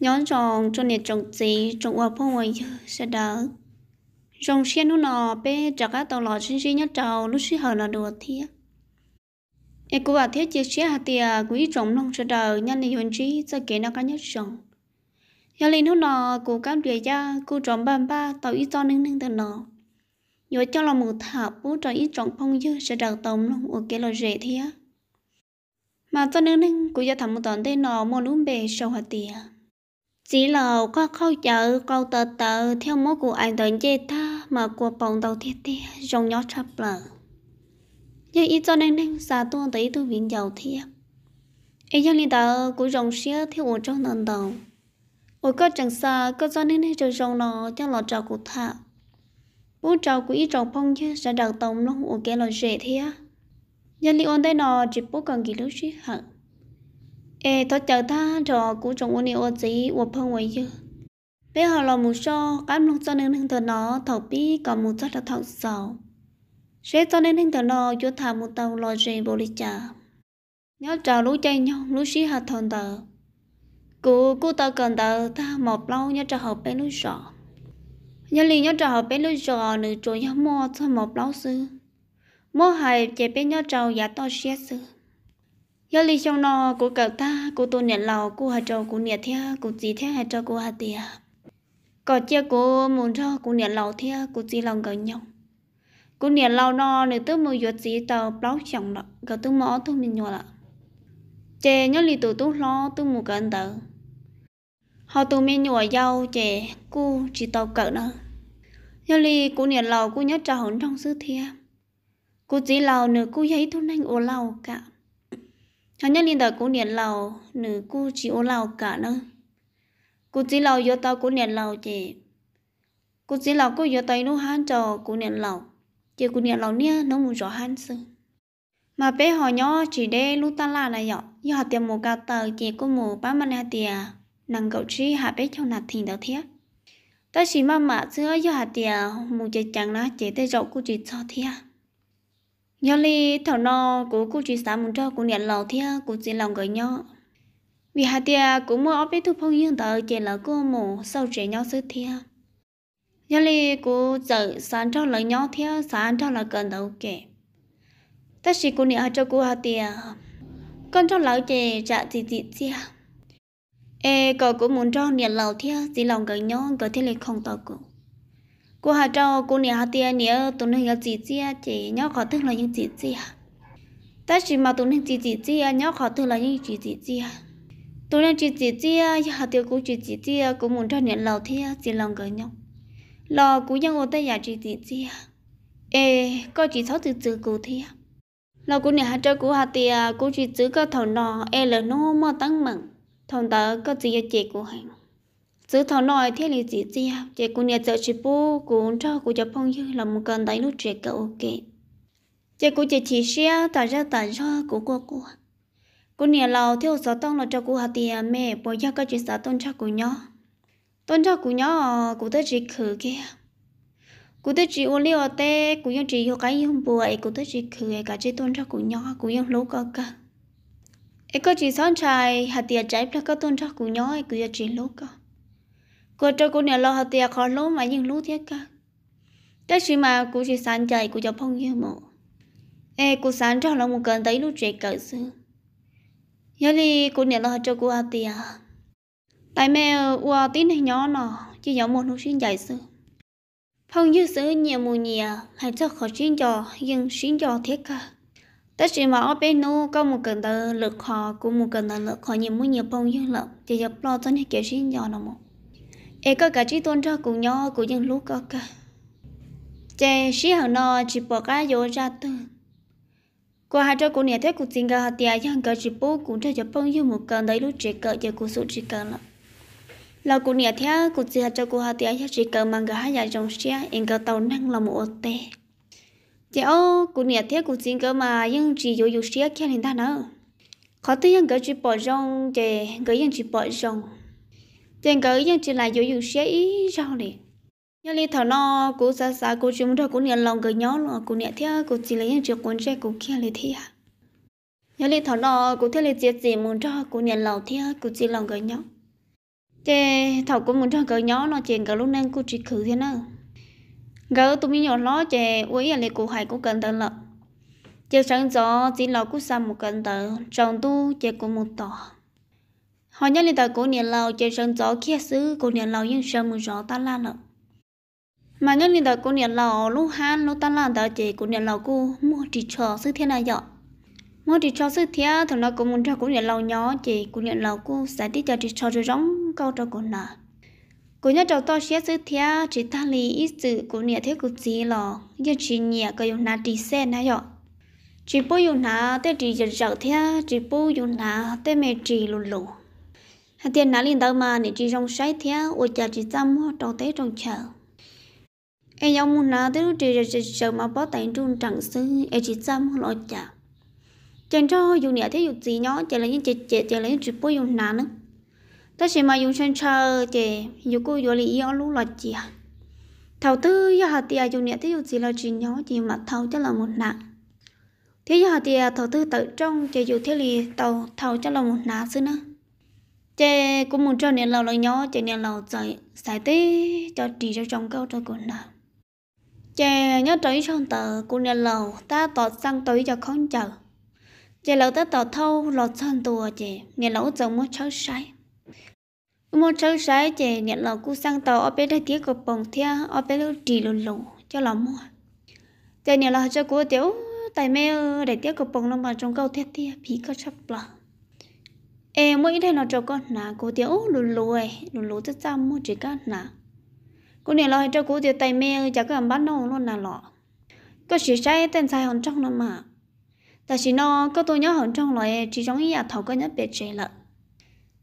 nhón tròn cho nè trồng gì trồng hoa phong ngoài sẽ đỡ rong xiên nó nọ bé chặt cá tàu lò xin xin nhất trầu, lúc xí hở là đùa thiệt em cũng bảo thiết chia sẻ hạt tiền quý trồng nông sẽ đỡ nhân lý hoàn trí, sẽ kể nó cá nhất trồng. Giờ lên nó nọ cụ cam địa ra cụ trồng bàn ba, tàu ít cho nâng nâng từ nọ nhớ cho là một thả bố cho ít trồng phong dư, sẽ đỡ tàu nông ở cái lò rễ thiệt mà cho nâng nâng cụ giờ thầm một tuần tên nọ mua lúm bề sau hạt tiền chỉ là có khâu chợ câu tờ tờ, theo mối của anh tới dê ta mà của bóng đầu thiết thiết rong nhỏ chập lờ. Giờ ít cho nên nên xa tuôn tới tôi viện giàu thiệt ấy cho nên tờ của rong xía theo ở trong nền đầu. Ở có chẳng xa, có cho nên nên trời rong nó cho lọ trò của thạ bố trò của ít trò phong chứ, sẽ đầu tổng nó ở cái lọ rễ thiệt giờ li ôn đây nó chỉ bố cần gì lúc chứ, hả? Ê tôi chờ ta trò cú trồng ô niu ô gì ô phong vậy chứ. Bé họ là mù so cám luôn cho nên hình thờ nó thầu bí còn mù rất là thầu sầu sẽ cho nên hình thờ nó cho thả một tàu lo gì bồ đi chả nhớ trò lũ chơi nhau, lũ xí hạt thòn tờ. Cụ cụ tờ cần tờ ta một lâu, nhớ trò học bé lũ sọ. Nhớ liền nhớ trò học bé lũ sọ, nữ trôi nhớ mua cho một lâu sư mua hai chế bé nhớ trò giả to xe sư giờ lý trong nó của cậu ta của tôi nhận lầu của hà trâu của nhận thea của gì thea hà trâu của hà tia có chia của muốn cho của nhận lầu thea của gì lòng gần nhau. Của nhận lầu nó nếu tôi mua giọt gì tàu báo chồng đó. Cậu tôi mỏ tôi mình nhọ là chè, nhớ lý tụ tôi lo tôi mua gần tờ họ tôi mình nhọ giàu chè, cô chỉ tàu cậu nữa nhớ lý của nhận lầu của nhớ trò hỗn trong sư thea của chị lầu nữa của giấy tôi nhanh ô lầu cả hắn nhớ linh đời cũng điện lầu nữ cô chỉ ô lầu cả nữa cô chỉ lầu vô tao cũng điện lầu chị cô chỉ lầu cũng vô tay nó hán cho cũng điện lầu chị cũng điện lầu nha nó muốn rõ hán sư mà bé họ nhỏ chỉ để lúc ta là này nhọ do họ tìm một cao tờ chị có một bán mana tiền nàng cậu trí hạ bé cho nạt thìn đầu thiết. Ta chỉ mà mà xưa, do hạ tiền một chị chẳng là chị tới rộng cô chỉ cho thiết nhớ li thảo nó của cô chỉ sáng muốn cho cô nhận lầu thia cô chỉ lòng gửi nhau vì hai tia cũng mua ốp thu phong yên tờ chỉ là cô mổ, sau trẻ nhau sư thia nhớ li cô giờ sáng cho lời nhau thia sáng cho là cần đầu kể. Ta chỉ cô nhận cho cô hai tia. Con cho lão chị trả gì gì chưa ê, cậu cũng muốn cho nhận lầu thia chỉ lòng gửi nhau gửi thế lịch không tờ cũng cô hà trâu cô nè hà tia nè tụi nó nghe chị gì chị nhớ khó thức là những chị chị, ta chỉ mà tụi nó chị chị gì nhớ khó thức là những chị chị, gì tụi nó chị chị gì hà tia cô chị chị gì cũng muốn cho nhận lầu thi chỉ lòng gửi nhau lò cũng ยัง ô tay giả gì chị chị, ê có chỉ sáu từ từ cô thế lò cô nè hà trâu cô hà tia cô chỉ giữ có thầu nọ ê e là nó mà tăng mặn thằng tớ có gì chị của hàng giữ thọ nói thế là gì gì à chị cũng nhớ chờ chị bố cũng cho cô cho phong như là một cần đấy lúc trẻ cậu ok chị cũng chỉ chỉ xe tả ra tả ra của cô cô cô nhà lâu theo sở tông là cho cô hạt tiền mẹ bỏ ra các chuyện sáu tông cho cô nhỏ. Tông cho cô nhỏ, cô tới chỉ khử kia cô tới chỉ ô liu tê, cô nhỏ chỉ yêu cái không bùa cô tới chỉ khử cả chỉ tông cho cô nhỏ cô nhỏ lú cơ cơ. Ấy có chỉ sáng trai hạt tiền trái phải có tông cho cô nhỏ cô nhỏ chỉ lú cơ cô cho cô nhà lo hạt tiệc khó lố mà nhưng lú thiết cả cái gì mà cô chỉ sáng chạy cô cho phong như mộ. Ê cô sáng cho là một cần thấy lúc trẻ cỡ xưa. Nhớ đi cô nhà lo cho cô hạt tiệc, tại mẹ ua tí này nhỏ nọ chỉ giống một lúc xin chạy xưa. Phong như xứ nhiều mùa nhiều hay cho khó xin cho nhưng xin cho thiết cả tất nhiên mà ở bên nó có một cần tờ lực họ cũng một cần tờ lực họ nhiều muốn nhiều phong như lợn chỉ dập lo cho những kiểu xin cho nó một ê có cả chỉ tôn cho cùng nhau của những lúc có cả. Chè xí hàng nọ chỉ bỏ cái vô ra từ. Qua hai cho cô nhà thế cuộc tình cả tiệt yang cả chỉ bố cũng cho cho phong như một cần đấy lúc chỉ cỡ giờ cô số chỉ cần là là cô nhà thế cuộc tình cho cô hạt tiệt chỉ cần mang cả hai nhà trong xe em cả tàu năng là một tệ, tê ô cô nhà thế cuộc tình cỡ mà nhưng chỉ vô vô xe kia nên ta nữa khó thứ nhưng cả chỉ bỏ rong chè cái nhưng chỉ bỏ rong tiền cái nhưng chỉ là dù dù sẽ ý sao đi nhớ li thảo nó cũng xa xa cũng chúng ra cũng nhận lòng cái nhỏ luôn cũng nhận theo cũng chỉ lấy những chuyện cuốn trọng cũng kia lấy thi à nhớ li thảo nó cũng theo lấy chuyện gì muốn cho cũng nhận lòng theo cũng chỉ lòng cái nhỏ chế thảo cũng muốn cho cái nhỏ nó chuyện cỡ lúc nên cô chỉ khử thế nào. Gỡ tụi mình nhỏ nó chế uý là cụ hải cũng cần tận lợ chế sáng gió, chỉ lo cũng xa một cần tờ trong tu chế cũng một tỏ họ nhớ lên tờ cổ niệm lâu chế sân gió kia xứ cổ niệm lâu nhưng sân một gió ta la lợ mà nhớ lên tờ cổ niệm lâu lúc han lúc ta la tờ chỉ cổ niệm lâu cô mua chỉ cho sư thiên là dọ. Mua chỉ cho sư thiên thằng nó cũng muốn cho cổ niệm lâu nhỏ chỉ cổ niệm lâu cô sẽ đi cho chỉ cho rồi giống câu cho cổ nào cô nhớ cháu to xé sư thiên chỉ ta lì ít sự cổ niệm thế cổ gì lò giờ chỉ nhẹ cái dùng nát chỉ xe nè dọ. Chỉ bố dùng nát tới chỉ giật giật thiên chỉ bố dùng nát tới mẹ chỉ lù lù hạt tiền nã liền đầu mà nè chỉ trong sấy thia ô cha chỉ chăm hoa trong tế trong chờ. Em giống muốn nát tê chỉ là chỉ giật mà bó tay trung chẳng sư em chỉ chăm lo chả chẳng cho dùng nhẹ thế dùng gì nhó chỉ là những chết chết chỉ là những chỉ bố dùng nát nữa ta chỉ mà dùng chân chờ để dùng cô dùng lý yếu lúc là gì à. Thầu tư giờ hạt tiền dùng nhẹ thế dùng gì là chỉ nhỏ chỉ mà thầu cho là một nạn thế giờ hạt tiền thầu tư tự trong chỉ dùng thế thì tàu thầu cho là một nạn xưa nữa chế cũng muốn cho nên lâu lâu nhỏ chế nên lâu chạy xài tí, cho trì cho trong câu cho con nào chế nhớ tới trong tờ cũng nên lâu ta tọt sang tới cho không chờ chế lâu ta tọt thâu, lọt sang tua chế nên lâu giống mất cháu sai một số sai chế nên lâu cũng sang tàu, ở bên đây tiếc của bồng thia, ở bên đó trì lùn lù, cho lắm mua. Chế nên lâu cho cô tiểu tại mẹ để tiếc của bồng nó mà trong câu thiết thia phí có chấp là em mỗi thế nó cho con nà cô tiểu lùn lù ấy, lù lù tất chăm mua chỉ có nà cô này lo cho cô tiểu tay mẹ chả có bán đâu luôn nà lọ. Có chỉ sai tên sai hòn trong nó mà. Ta chỉ nó, có tôi nhớ hòn trong lại chỉ trong ý à thầu có nhớ biệt chế lợn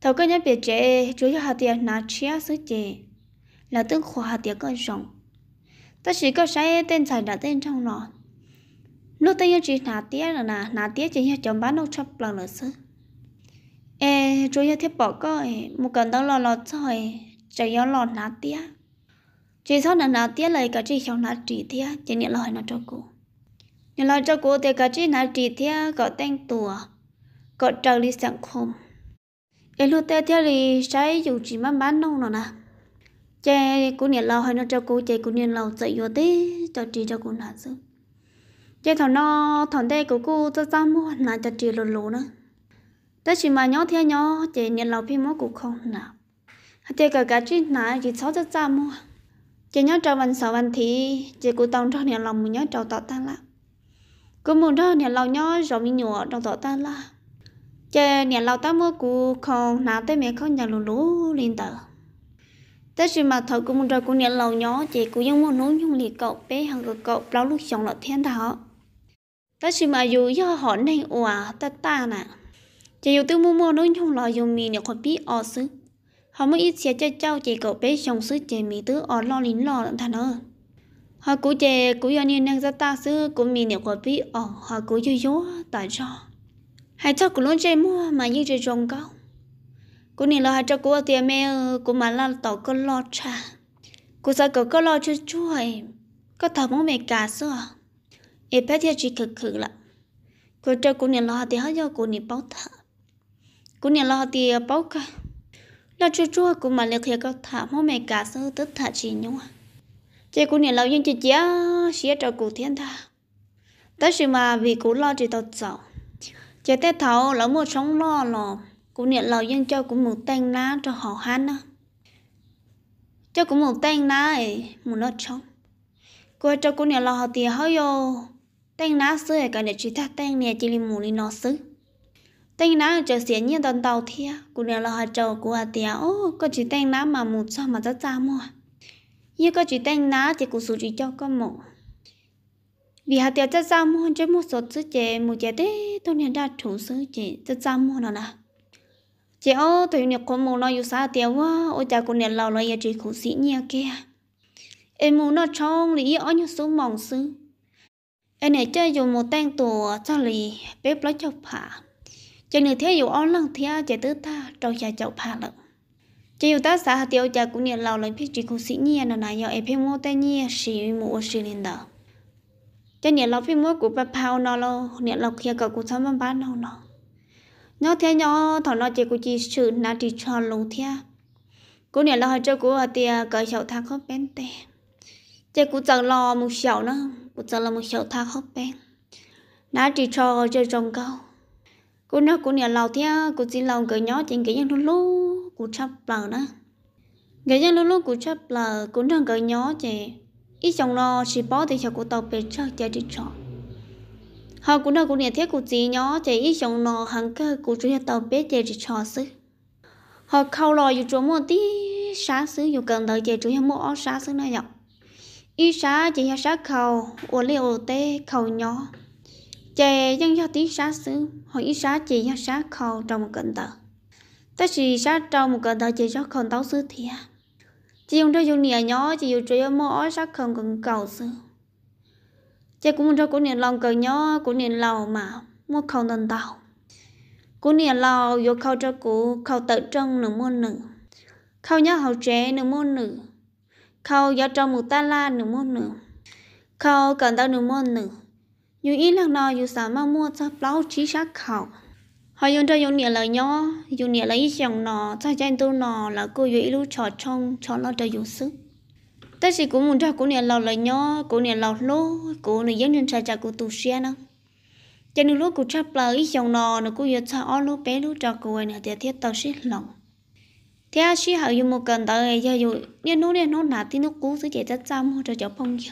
thầu cái nhất biệt chế chủ yếu hạt tiền nà chia sứ chế là tương khoa hạt tiền con rộng ta chỉ có sai tên sai đã tên trong nó lúc ta yêu chỉ nà tía là nà nà tía chỉ nhà chồng bán đâu chấp lần nữa sứ ê chủ yếu thiết bỏ coi một cần đó lo lo thôi chỉ yêu lo nát tía. Chỉ sau nà nát tía lại cả chỉ không nát chỉ tía? Chỉ nhận lời nó cho cô. Nhận lời cho cô thì cả chỉ nát chỉ tía có tên tùa có trợ lý sản khung ê, lúc tết theo thì trái dù chỉ mắm bán nông rồi nè. Chè cô nhận lời hay nó cho cô chè cô nhận lời dạy vô tí cho chị cho cô nát chứ chè thằng nó thằng đây của cô cho sao mua nà cho chị lồ lồ nữa? Tất chỉ mà nhớ theo nhớ chè nhận lòng phim mốt cũng không nào. Chè cả cái chuyện này chỉ sáu rất sao mua. Chè nhớ cho văn sáu văn thì chè cũng tông cho nhận lòng, mình nhớ cho tọt ta là cũng muốn cho nhận lòng nhớ rồi mình nhọ trong tọt ta là chè nhận lòng ta mua cũng không, nào tới mẹ không nhận lù lù lên tờ. Tới khi mà thợ cũng muốn rồi cũng nhận lòng nhớ chị cũng giống muốn nói nhung lì cậu, bé hàng cậu cậu bao lúc chồng là thiên thảo tới khi mà dù do họ nên ủa ta ta nè chỉ yêu tư mua mua nói nhung lo dùng mì này khỏi biết ở xứ họ mới ít xe cho cháu chỉ cậu bé chồng xứ chỉ mì tứ ở lo lín lo thằng ơi họ cũng chị cũng do nên đang ra ta xứ cũng mì này khỏi biết ở họ cũng vô vô tại sao hai cháu cũng luôn chơi mua mà như chơi trồng cao cô nên là hai cháu cô tiền mẹ cô mà là tàu có lo cha cô sao cậu có lo cho chuối có thằng mong mẹ cả sao em bé thì chỉ cực cực lắm cô cho cô nên là thì hết cho cô nên bao thả cô nhìn lo thì ờ, bao cả lo cho chuối cô mà liệt có thằng mong mẹ cả sao tất thả chỉ nhau à. chị cô nhìn lo nhưng chị chia chia cho cô thiên tha. Tất sự mà vì cô lo chỉ tao giàu chế tết thấu là một sống lo lò, cũng nhận lo nhưng cho cũng một tên ná cho họ han á. Cho cũng một tên ná ấy, một nó sống cô cho cũng nhận lo thì hơi vô, tên ná xưa cả để chỉ thắt tên nè chỉ li mù li nó xứ tên ná chờ xỉa nhiên tần tàu thia. Cụ nè là họ chờ của hà tiền ô, có chỉ tên ná mà một sao mà rất ra mua. Như có chỉ tên ná thì cũng số chỉ cho con một vì hạt tiêu rất ra mua, chứ một số thứ chế một chế thế tôi nè ra chủ sư chế rất ra mua nó nè chế ô, tôi nè có một nó yêu xa tiêu quá. Ôi cha cô nè lâu rồi giờ chỉ cụ sĩ nhia kia. Em muốn nó trong lý ở như số mỏng sư em này chơi dùng một tên tù cho lì bếp lấy chọc phá cho nên thế dù ông lần thế chế tứ ta trâu cha chậu phá lận chỉ dù ta xã hạt tiêu cha cũng nhận lâu lấy phía chỉ khổ sĩ nhia là nãy giờ em phải mua tay nhia sĩ mua sĩ lên đó cho nhận lọc phía mua của bà phao nó lo nhận lọc kia cậu cũng sắm bán nó nó nhớ thế nhớ thằng nó chỉ của chỉ sự nà chỉ cho lùng theo cô nè lo cho cô tiêu cởi sầu thang khó bên tè. Chị cũng chẳng lo một sầu nữa cũng chẳng lo một sầu thang khó bên nà chỉ cho chơi trồng câu cô nói cô nhà lo thế cô chỉ lo cởi nhỏ trên cái như lú cô chắp lờ đó. Cái như lú cô chắp lờ, cô đang cởi nhỏ chị ít chồng lo chỉ bỏ thì cho cô tàu về chơi chơi chỉ chọn họ cũng đâu cũng nhận thiết của chị nhỏ chị ít chồng nó hàng cơ của chú tàu bé chơi chỉ cho xứ. Họ khâu lò dù chỗ mua tí sáng xứ, dù cần đợi chị chú mua áo sáng xứ này nhở. Ít sáng chị sáng khâu ô liệu tê khâu nhỏ chị dân do tí xá xứ họ ít chè chị xá khâu trong một cận tờ tất chỉ xá trong một cận tờ chị do không tao xứ thiệt à. chị dùng cho dùng nhẹ nhỏ chị dùng cho mỗi xá không cần cầu xứ. Chị cũng cho của niệm lòng cần nhỏ của niệm lòng mà mua khâu tần tàu. Của niệm lầu vô khâu cho cụ khâu tự trong nửa môn nửa. Khâu nhớ hậu trẻ nửa môn nửa. Khâu do trong một ta la nửa môn nửa. Khâu cần tao nửa môn nửa dù ít lần nào dù sao mà mua cho bao chí sát khâu họ dùng cho dùng nhẹ lời nhỏ dùng nhẹ lời chồng nọ cho chân tu nọ là cô dù ý lúc trò trong cho nó cho dùng sức tất nhiên cũng muốn cho cô nè lâu lời nhỏ cô nè lâu lố cô này dẫn như cha cha cô tu xe nó cho nên lúc cô chấp ít chồng nọ nó cô yêu cho ó lúc bé lúc cho cô này thì thiết tao xích lòng thế sĩ hậu dùng một cần tao ấy cho dù nên nó nên nó nạt thì nó cú sẽ chạy rất mua cho cháu phong kia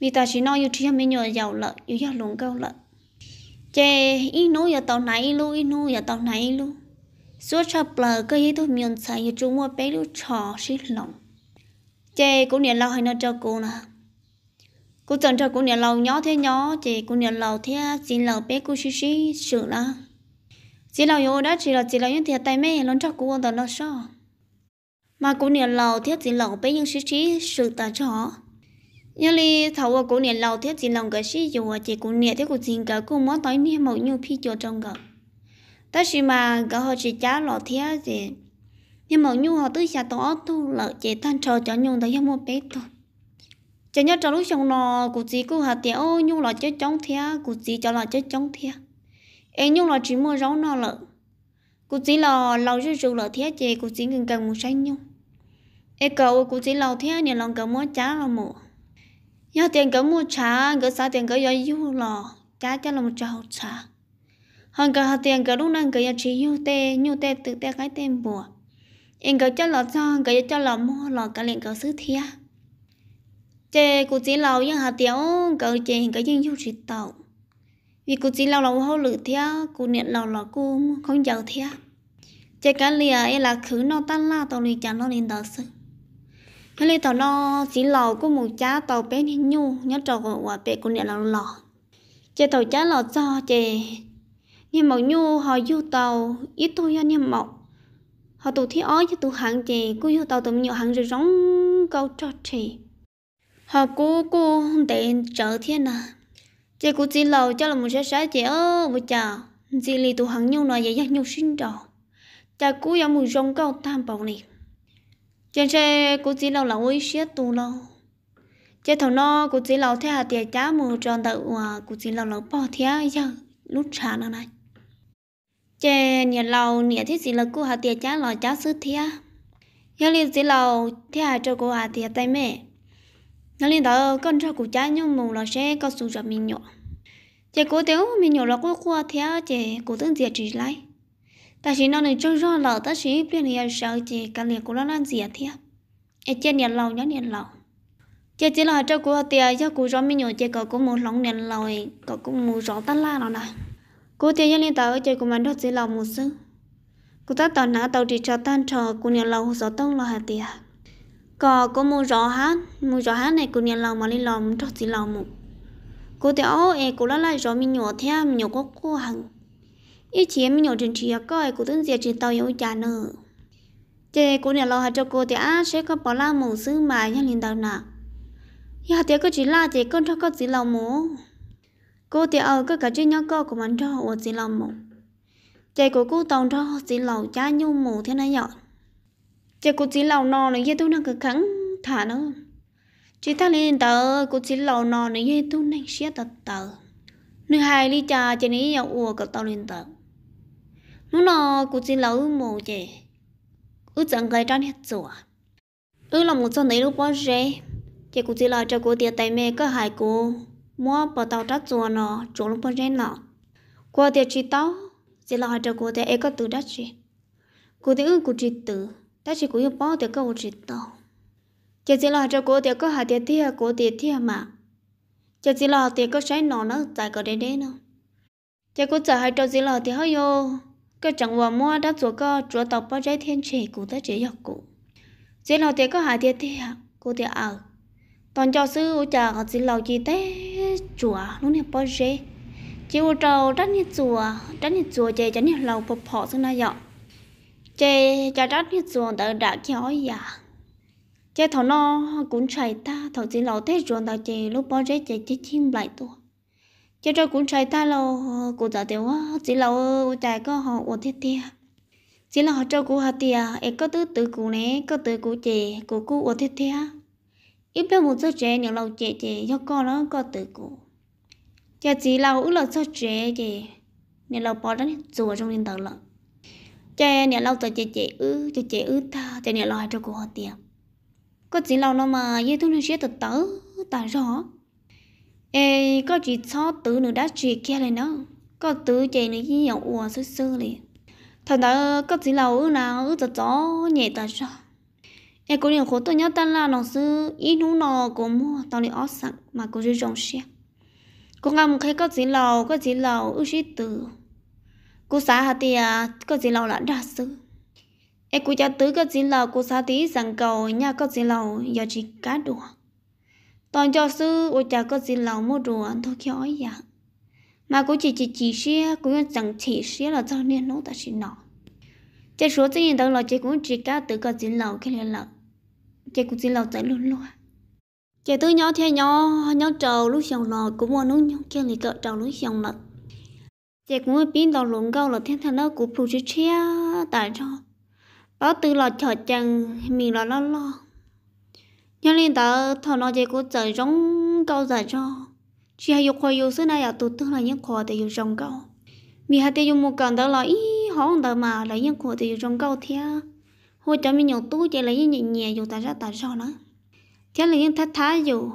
vì ta chỉ nói yêu chỉ mình nhờ giàu lợ yêu giàu lùng câu lợ chè ít nói giờ tàu này luôn ít nói giờ tàu này luôn. Suốt chấp lời cơ gì tôi miền xài yêu chúng mua bé lúc trò xí lòng chè cũng niệm lâu hay nó cho cô nè? Cô chồng cho cô nhà lâu nhỏ thế nhỏ chè cô nhà lâu thế xin lâu bé cô xí xí sửa là chỉ lâu yêu đó chỉ là chỉ là những thiệt tay mẹ lớn cho cô tao nó sao mà cô nhà lâu thế chỉ lâu bé những xí xí sửa ta cho nhà li thầu ở cổ niệm lâu thế chỉ lòng cái sĩ dù chỉ cổ niệm thế cô xin cả cô muốn tới niệm một như phi cho trong gạo tất nhiên mà cả họ chỉ trả lọ thế gì nhưng mà nhu họ tới xa tổ tu lợi chỉ than trò cho nhung tới một bé thôi chỉ nhớ trong lúc xong nó cụ chỉ cụ hạt tiền ô nhung là chết chống thia cụ chỉ cho lọ chết chống thia em nhung lọ chỉ mua rau nó lợ cụ chỉ là lâu rượu rượu lợ thia chị cụ chỉ cần cần một sáng nhung em cầu cụ chỉ lâu thia nhà lòng cầu mua chá là mùa nhớ tiền cỡ mua trà cỡ sao tiền cỡ giờ yêu lò chá cho là một trâu chả hơn cỡ hạt tiền cỡ lúc nãy cỡ giờ chỉ yêu tê nhu tê tự tê cái tên bùa em cỡ cho lò cho cậu cho lò mua lò cả liền cỡ xứ thia chè cụ chỉ lâu nhưng hạt tiêu cỡ chè cỡ dân yêu chỉ tàu vì cụ chỉ lâu lâu hậu lử thia cụ niệm lâu lò cụ không giàu thia chè cái lìa ấy là khứ nó tan la tàu lì chả nó liền đỡ sự cái lì tàu lo chỉ lò có một chá tàu bé thì nhu, nhớ trò của bé cũng để lâu lò. Chè tàu chá lò cho chè. Nhưng mà nhu, họ du tàu ít thôi nhưng mà họ tụ thi ói cho tụ hàng chè, cứ du tàu tụ nhiều hàng rồi giống câu cho chè. Họ cú cú để trở thiên à chè cú chỉ lò cho là một sáu sáng chè ơ bây giờ chỉ lì tụ hàng nhu nói vậy nhau nhau sinh trò. Cha cố giống một rong câu tam bảo này trên xe cô chỉ lâu lâu ấy xiết tù lâu trên thằng nó cô chỉ lâu thế hà tiền giá mù tròn tự à cô chỉ lâu lâu bỏ thế giờ lúc trả nó này. Trên nhà lâu nhà thế gì là cô hà tiền giá lò giá sư thế giờ liền chỉ lâu thế hà cho cô hà tiền tay mẹ. Nó liền đó con cho cô cha nhưng mù là sẽ có số cho mình nhỏ. Chị cô tiêu mình nhỏ là cô qua thế chị cô tưởng gì chỉ lại ta chỉ nó này cho rõ là ta chỉ biết là sợ chị cả liền của nó làm gì theo em trên nhà lâu nhớ nhà lâu chị chỉ là cho cô tiền cho cô rõ mình nhớ chị có cũng một lòng nhà lâu có cũng một rõ ta la nó nè. Cô tiền cho liên đó chị cũng mình đó chỉ là một sự cô ta tao nã tao chỉ cho tan trò, cô nhà lâu rõ tông là hạt tiền có có mua rõ hát mua rõ hát này cô nhà lòng mà đi lòng cho chỉ là một. Cô thì ô em cô lại rõ mình nhớ thế mình nhớ có cô hằng ý chí mình nhỏ trên chia coi cô tướng diệt chỉ tàu yếu trả nợ. Chê cô nhà lo hạt cho cô thì á, sẽ có bỏ la mù xứ mà nhân liền đầu nà. Dạ, nhà thì có chỉ là chỉ con cho có gì lòng mù cô thì ở có cả chuyện nhỏ co của mình cho ở gì lòng mù chê cô cô tòng cho gì lòng cha nhu mù thế này nhở chỉ cô chỉ lòng nò này tôi năng cực khẳng thả nó. Chỉ ta lên tờ, cô chỉ lâu nò này tôi năng xé tờ tờ. Nữ hai ly trà chỉ nấy yêu ua cả tao lên tờ nó nọ cô chỉ lâu mồ chè ư chẳng gây ra hết rồi. Ư là một số này lúc bao giờ chỉ cũng chỉ là cho cô tiệt tay mẹ có hại cô. Mua bỏ tàu trát chùa nó chỗ lúc bao giờ nó qua tiệt chỉ tao chỉ là cho cô tiệt ấy có từ đất gì cô tiệt ư cô chỉ từ ta chỉ cũng yêu bao tiệt có chỉ tao chỉ chỉ là cho cô tiệt có hại tiệt thiệt cô tiệt thiệt mà. Chỉ chỉ là tiệt có sai nó nó tại có đến đấy nó chỉ cô chờ hai trâu chỉ là tiệt hơi vô cái chẳng hòa mua đã chỗ cơ chỗ tàu bao trái thiên chỉ cụ tới chỉ học cụ. Chỉ lầu thì có hai tiệt thiệt cụ thì ở toàn cho sư u chả có chỉ lâu chỉ té chùa lúc này bao trái chỉ u trâu rất nhiều chùa rất nhiều chùa chỉ rất nhiều lâu bọc họ xuống này vậy chỉ cho rất nhiều chùa đã đã kéo ya chỉ thằng nó cũng chạy ta thằng chỉ lâu thế chùa ta chơi lúc bao trái chỉ chơi chim lại tuổi cho cho cũng chạy ta lâu cụ tiểu á chỉ lâu chạy có họ ở thiết tia chỉ là họ cho cụ hạt tiệt em có tứ tự cụ nè có tự cụ chị cụ cụ ở thiết tia ít biết một số trẻ nhiều lâu trẻ trẻ cho con nó có tự cụ cho chỉ lâu ước là số trẻ chị nhiều lâu bỏ đến chùa trong linh tờ lận cho nhiều lâu tới trẻ trẻ ư trẻ trẻ ư ta cho nhiều lâu cho cụ hạt tiệt có chỉ lâu nó mà như tôi nói sẽ tự tử tại rõ ê, có chỉ cho tự nữa đã chỉ kia này nó. Có tự chạy nữa như nhau, ủa, sơ sơ liền thật đó có chỉ lâu ư nào, ư cho chó nhẹ ta cho ê, cô liền khổ, tôi nhớ ta là nó sư ít nú nó của mua tao liền ót sẵn mà cô chỉ trồng xe. Cô ngắm khi có chỉ lâu có chỉ lâu ư chỉ tử. Cô xã hạt thì à, có chỉ lâu là đa sư. Ê, cô cha tứ có chỉ lâu cô xã tí rằng cầu nha có chỉ lâu giờ chỉ cá đùa toàn cho sư, ôi cha có gì lòng mua đồ ăn thôi kia ấy à. Mà cô chỉ chỉ chỉ xe cũng chẳng chỉ xe là cho nên nó ta chỉ nọ. Chỉ số tự nhiên đâu là chỉ cũng chỉ cá tự có gì lòng, cái này là chỉ cũng gì lòng tới luôn luôn. Chỉ tôi nhỏ theo nhỏ nhỏ trầu lúc xong lò cũng mua nướng nhỏ kia thì cỡ trầu lúc xong lật chỉ cũng biết đầu luận câu là thiên thần đó cũng phụ chỉ xe tại cho báo từ lò chờ chẳng mình là lo lo nhưng liên tờ thọ nó chỉ có giờ giống câu giải cho. Chỉ hay dục khoai dục xưa này à tụt tức là những khoa để dục trồng câu vì hạt để dùng một cần đó là ý họ không mà là những khoa để dục trồng câu thế hồi cho mình nhiều tu chỉ là những nhẹ nhẹ dục tại ra tại sao nữa chắc là những thắt thá dù.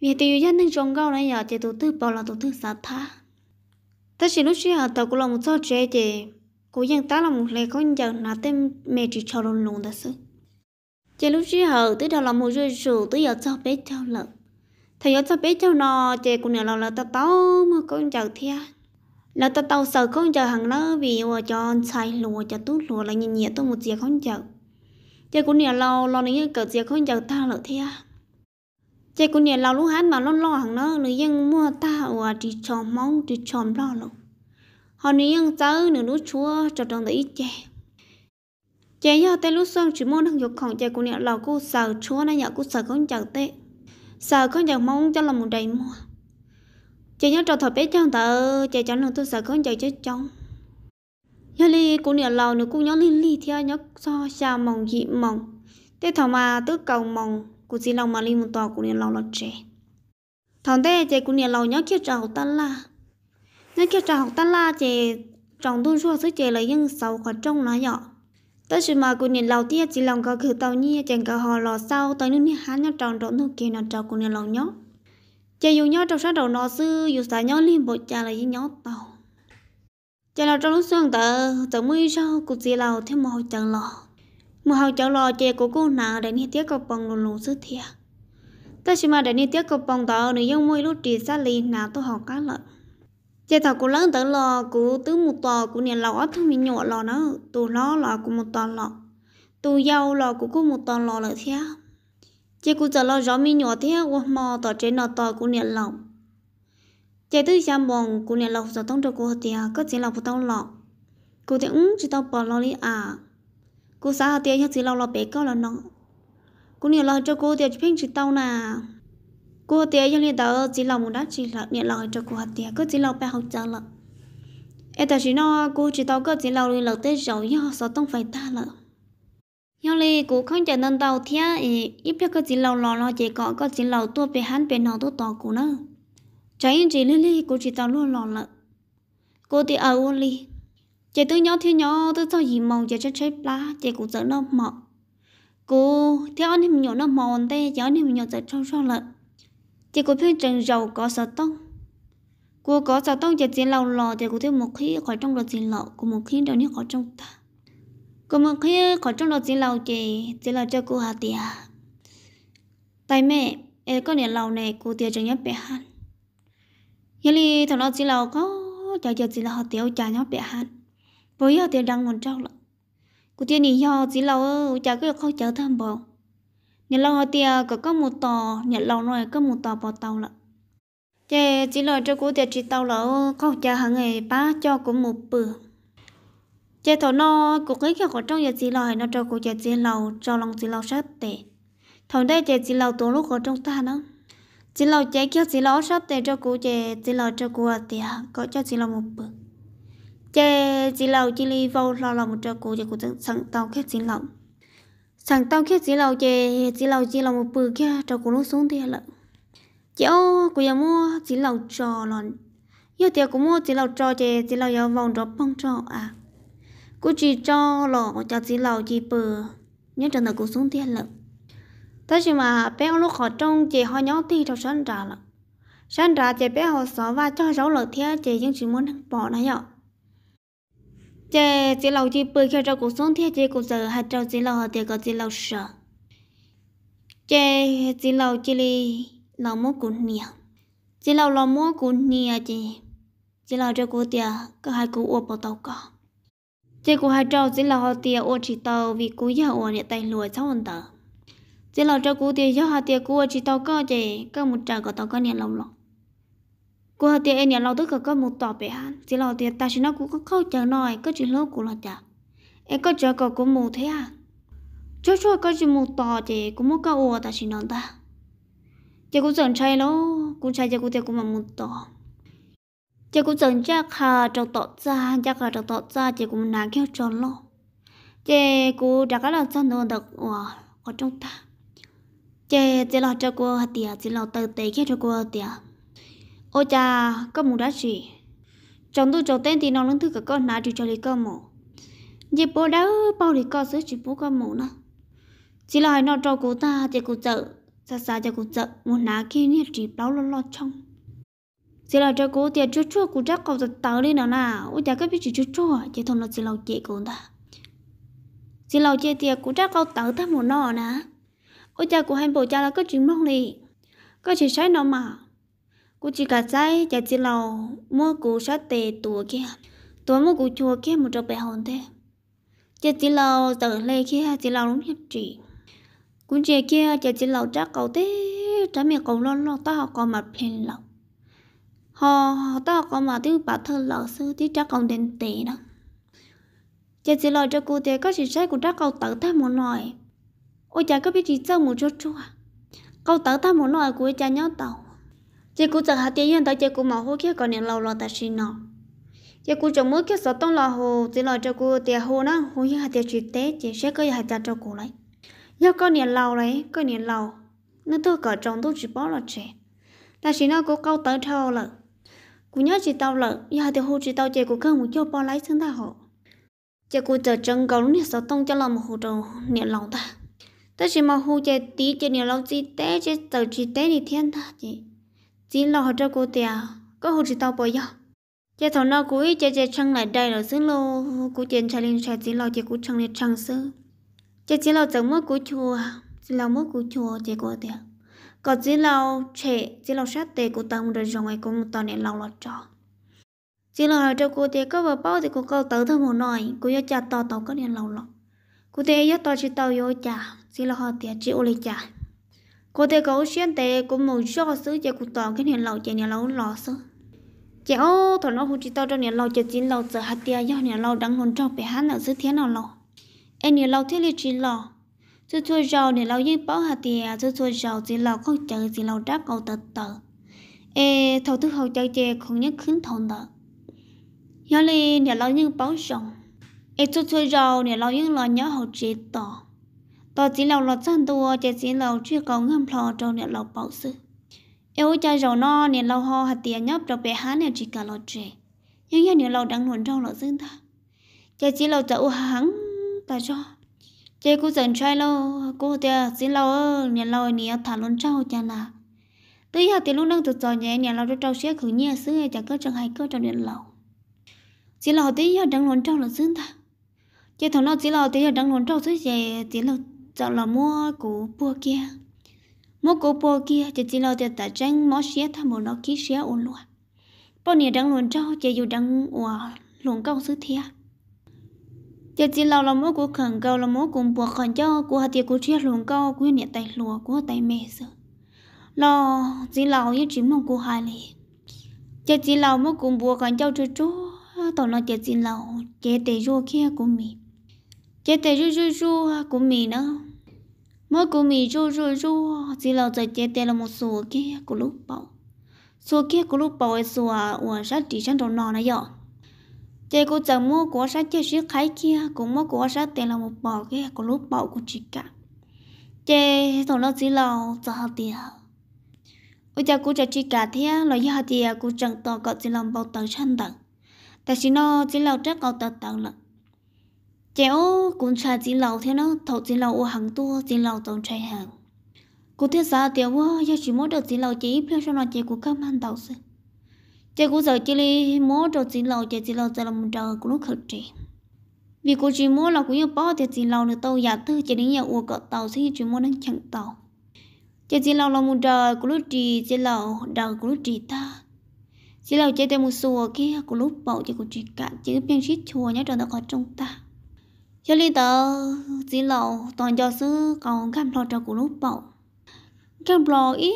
Vì tiêu dân nên trồng câu này giờ chỉ tụt tư bảo là tụt tư sát tha ta chỉ lúc xưa tao cũng là một số trẻ gắng cũng ยัง ta là một lệ con giờ là tên mẹ chỉ cho luôn luôn đó sự chị lúc trước hậu tới đầu là một rơi rủ tới giờ cho bé cho lợ thầy giờ cho bé cho nó chị cũng nhớ là tao tao mà con chờ thia. Là tao tao sợ con chờ hàng nó vì mà cho sai lùa, cho tú lùa là nhìn nhẹ tôi một chiếc con chờ chị cũng nhớ lâu lo những cái chiếc con chờ ta lợ thia. Chị cũng nhớ lâu lúc hát mà lo lo hàng nó nữa nhưng mua ta ở chỉ chòm mong chỉ chòm lo luôn họ nữa nhưng cháu nữa lúc chúa cho trong đấy chè chế giờ tê lúc xong chỉ muốn thằng dục khổng chế của nẹo lò cô sợ chúa nó nhở cô sợ con chở tê. Sợ con chở mong cho là một đầy mua. Chế nhớ trò thọ bé chăng tờ chế chẳng lần tôi sợ không chẳng chết chồng nhớ ly cô nẹo lão nữa cô nhớ ly ly theo, nhớ so xa mong dị mong tê thọ mà tứ cầu mong cô xin lòng mà ly một tòa cô nẹo lão là trẻ. Thằng tê chế cô nẹo lão nhớ kia trào ta la. Nhớ kia trào ta la chế trọng tu suốt sức chế là dân sầu khỏi trong nó nhỏ tôi sự mà cô nhìn lâu tiếc chỉ lòng có khử tàu nhi chẳng có họ lò sau. Tới nước hắn nhau tròn trộn thôi kia nó trò cô nhìn lòng nhó. Chỉ dù nhó trong sát đầu nó sư dù xả nhó liền bộ cha là nhó tàu. Cha là trong lúc xuân tờ tờ mươi sau cô chỉ lâu thêm một chẳng lò. Một hậu chẳng lò, chè của cô nào để đi tiếc cầu bằng lùn lùn sư thiệt tôi sự mà để đi tiếc cầu bằng tờ nếu giống mỗi lúc trì xa lì, nào tôi học cá lợn giờ thảo cũng lớn tới lò cô tứ một tòa cô nhà lò thôi mình nhỏ lò nó tù nó lò của một tòa lò. Tù giàu lò của có một tòa lò lợi thế giờ cô giờ lò rõ mình nhỏ thế qua mò tòa trên nọ tòa của nhà lò. Giờ tư xem bòn của nhà lò giờ tông cho cô thì à, có chỉ là một tông lò. Cô thì ứng chỉ tao bỏ lò đi à. Cô xã hạt tiền chỉ lò lò bé có là nó cô nhà lò cho cô thì à, phim chỉ tao nà cô tiệt giống như đó chỉ là một đá chỉ là nhận lời cho cô hạt tiệt cứ chỉ là bé học chờ là em ta chỉ nó cô chỉ tao cứ chỉ là lời lợt tới rồi do sao tông phải ta là do li, cô không chờ nên tao thia ít biết cứ chỉ là lò lo chỉ có cứ chỉ là tua bé hắn bé nó tua tao cô nữa trái chỉ li li, cô chỉ tao luôn lò là cô ờ, thì ở li. Chị tôi nhỏ thiếu nhỏ tôi cho gì màu chị cho chơi lá chị cũng sợ nó mọ cô theo anh em nhỏ nó mòn đây cháu anh em nhỏ sợ trong sau lợn chỉ có phiên trần giàu có sợ tông cô có sợ tông chỉ chỉ lâu lò thì cũng thấy một khi khỏi trong lò chỉ lọ của một khi đâu nhất khỏi trong ta. Cô một khi khỏi trong lò chỉ lâu chỉ chỉ là cho cô hà tiền tại mẹ, em có niệm lâu này, cô tiền cho nhớ bé han giờ thì thằng nó chỉ lâu có, chả cho chỉ là họ tiêu chả nhớ bé han với họ tiền đang muốn trâu lắm cô tiền nhỉ họ chỉ lâu có được không chờ tham bảo nhà lâu họ tiệt có có một tò nhà lâu rồi có một tò bỏ tàu lắm chè chỉ lời cho cô tiệt chỉ tàu là câu cha hàng ngày ba cho cũng một bữa. Chè thọ nó cũng cái cái có trong nhà chỉ lời nó cho cô chè chỉ lâu cho lòng chỉ lâu sát tệ. Thằng đây chè chỉ lâu tổ lúc có trong ta nó. Chỉ lâu chè kia chỉ lâu sát tệ cho cô chè chỉ lâu cho cô à tiệt, có cho chỉ lâu một bữa. Chè chỉ lâu chỉ li vào lo lòng một cho cô chè cô sẵn tàu khét chỉ lâu sẵn tao kia chỉ lâu chè chỉ lâu chỉ lâu một bữa kia cho cô lúc xuống tiền lận chéo cô giờ mua chỉ lâu trò lon giờ thì cô mua chỉ lâu trò chè chỉ lâu giờ vòng trò bông trò à. Cô chỉ cho lọ cho chỉ lâu chỉ bữa, nhớ trận là cô xuống tiền lận thế nhưng mà bé lúc họ trong chè họ nhóc thì cho sáng trả lận sáng trả chè bé họ sợ và cho rau lợn thế chè nhưng chỉ muốn bỏ nó nhở chị chỉ lâu chỉ bơi khi cho cuộc sống thì chị cũng giờ hai trâu chỉ lâu họ thì có chỉ lâu sợ chị chỉ lâu chỉ li lâu mua cuốn nia chỉ lâu lâu mua cuốn nia chị chỉ lâu cho cô tia có hai cô uo bảo tàu cả chị của hai trâu chỉ lâu họ tia uo chỉ tàu vì cú giờ uo để tay lùi sau anh tờ chỉ lâu cho cô tia cho hai cú cô chỉ tàu có chị có một trà có tàu có nhẹ lâu lâu cô hai em nhà lâu tức là có một tòa bé hắn chỉ lâu tia ta chỉ nó cũng có câu chờ nói có chuyện lâu của là chả. Em có chờ cậu cũng một thế à? Cho cho có chuyện một tòa thì cũng muốn cậu ta chỉ nói ta. Chỉ cũng dần chơi lo cũng chơi chỉ cũng tiền cũng mà một tòa chỉ cũng dần chắc hà trâu tọt ra, chắc hà trâu tọt ra chỉ cũng nản kêu tròn lo chỉ cũng đã cái là chân nữa được wow ở trong ta. Chỉ chỉ lo cho cô hạt tiền chỉ lo tự tế kia cho cô hạt tiền ôi cha có một đá gì chồng tôi chồng tên thì nó lớn thứ cả con nà chỉ cho lý cơ mù. Dì bố đã bao lý cơ sứ chỉ bố cơ mù nữa chỉ là nó cho cô ta chị cô chợ xa xa cho cô chợ một nà kia nè chỉ báo lo lo trong. Chỉ là cho cô tiền chút chút cô chắc cậu tự tớ đi nào nà, ôi cha cái biết à? chỉ chút chút chỉ thông là chỉ lâu chị cô ta. Chỉ lâu chị tiền cô chắc cậu tớ ta một nọ nà. ôi cha cô hay bộ cha là có chuyện mong đi có chỉ sai nó mà cú chỉ cả trái chả chỉ lâu mua cú sát tề tuổi kia. Tuổi mua cú chua kia một trò bè hồn thế chả chỉ lâu tự lê kia chỉ lâu đúng hiệp trị cú chỉ kia chả chỉ lâu chắc cầu thế trái miệng cầu lo lo tao còn mặt phèn lộc họ tao có mà tiêu bà thơ lỡ sư tí chắc còn đến tỷ đó chỉ chỉ lo cho cô thế có chỉ trái của chắc cầu tự ta một nồi, ôi chả có biết chỉ sao một chút chua cầu tự ta một nồi của cha nhớ tàu chỉ cô chẳng hạt tiền tới chỉ cô mà hô kia còn nhận lâu lo ta xin nó chỉ cô chẳng muốn kia sợ tông là hồ, chỉ lo cho cô tiền hồ nó hồ như hạt tiền chỉ tế chỉ sẽ có hạt tiền cho cô lấy. Do con nhận lâu đấy con nhận lâu nó tôi cỡ chồng tôi chỉ bỏ là trẻ. Ta xin nó có câu tới thâu lợ. Cú nhớ chỉ tao lợ, giờ thì hồ chỉ tao chạy của không muốn cho bỏ lấy xứng ta hồ. Chạy của chờ chân cầu lúc này sao tông cho lòng hồ trầu nhận lòng ta. Ta chỉ mà hồ chạy tí chạy nhận lâu chỉ té chỉ tờ chỉ té thì thiên ta chỉ chỉ lo họ cho cô tiệt có hồ chỉ tao bao giờ chạy thằng nó cúi chạy chạy chân lại đây rồi xứng lô. Cú chạy chạy lên chạy chỉ lo chạy cú chân lên chân sư chạy chỉ lo chẳng mất cú chùa, chỉ lo mất cú chùa chạy cô tiệt còn chỉ lo trẻ, chỉ lo sát tề của tao rồi rồi cũng tao nên lo lo cho chỉ lo là cho cô thì có vợ bao thì cô câu tự thôi một nói cô yêu cha tao tao có nên lo lo cô thì yêu tao chỉ tao yêu cha. Chỉ lo họ thì chỉ ô cha cô thì có xuyên tệ cũng một số sự chạy cô tao cái nền lầu chỉ nền lầu lò sự chỉ ô, thằng nó chỉ tao cho nền lầu chỉ chỉ lầu giờ hạt tia do nền lầu đang hồn trong bé hắn ở dưới thiên nào lâu em nền lầu thiết là chỉ lò. Chứ thôi rau nền lầu yên bảo hạt tia chứ thôi rau chỉ lầu không chờ chỉ lầu đáp cầu tờ tờ. Ê, thầu thứ hậu chạy chạy không nhất khứng thôn tờ nhớ lên nền lầu yên bảo rồng. Ê chứ thôi rau nền lầu yên lo nhớ hậu chế tờ tao chỉ lâu lọt chân tua chỉ chỉ lâu chưa có ngâm lò trong để lâu bảo sư. Yêu cha giàu no để lâu ho, hạt tiền nhấp trong bé hán này chỉ cả lọt trẻ nhưng nhà để lâu đang luồn trong lọt dương ta chỉ chỉ lâu chậu hắn ta cho. Chỉ cũng dần trai lâu cô thì chỉ lâu nhà lâu nè thả luôn trâu cha là. Tới giờ thì lúc à đang tự trò nhẹ nhà lâu cho trâu xé khử nhẹ xứ chả có chẳng hay có trong điện lâu chỉ lâu tới giờ đang luôn trâu là dương ta chỉ thằng nó chỉ lâu tới giờ đang luôn trâu xứ chị chỉ lâu cho là mua của bùa kia. Mua của bùa kia thì chỉ là tiền tài tranh, mó xé tham một nó, ký xé ổn luôn bao nhiêu đang luôn cho chỉ dù đang hòa luôn câu xứ thiệt chỉ chỉ là là mua của khẩn cầu là mua cùng buộc khẩn cho của hạt tiền của chia luôn câu của nhẹ tài lùa của tài mẹ sợ lo, chỉ là như chỉ mong của hai lì. Chỉ chỉ là mua cùng buộc khẩn cho chú chú tao nói chỉ chỉ là giờ tệ rùa kia của mì chế tệ rùa rùa rùa của mì nữa. Mỗi của mì rùa rùa rùa chỉ là giờ chế tệ là một số kia của lúc bảo số kia của lúc bảo số à ở sát chỉ sang đầu nọ này vậy chế của chẳng mua của sát chế sĩ khai kia, cũng mua của sát tiền là một bò kia của lúc bò của chị cả. Chế thằng nó chỉ là giờ hạt tiền ôi cha của cha chị cả thế là giờ hạt tiền cô chẳng to có chỉ làm bao tờ chân tầng tại chỉ nó chỉ là chắc cậu tờ tầng lận chéo cũng cha chỉ lâu thế nó, thầu chỉ lâu ô hàng tua chỉ lâu tổng trai hàng. Cô thiết sao tiểu quá giờ chỉ mua được chỉ lâu chỉ phía sau nó chị của các man đầu xưa chị cũng giờ chỉ li mua cho chỉ lâu chị chỉ lâu giờ là một giờ cũng lúc khởi trị vì cô chỉ mua là cũng như bao thì chỉ lâu nữa tàu giả tư chỉ đến nhà uống cỡ tàu thì chỉ mua đang chẳng tàu. Chị chỉ lâu là một giờ cũng lúc chị chỉ lâu đầu cũng lúc chị ta. Chỉ lâu chị thêm một số kia cũng lúc bầu chị cũng chỉ cả chị biên shit chùa nhớ cho đã có trong ta cho li tờ chỉ lâu toàn cho sư còn cam lo cho cũng lúc bảo cam lo ý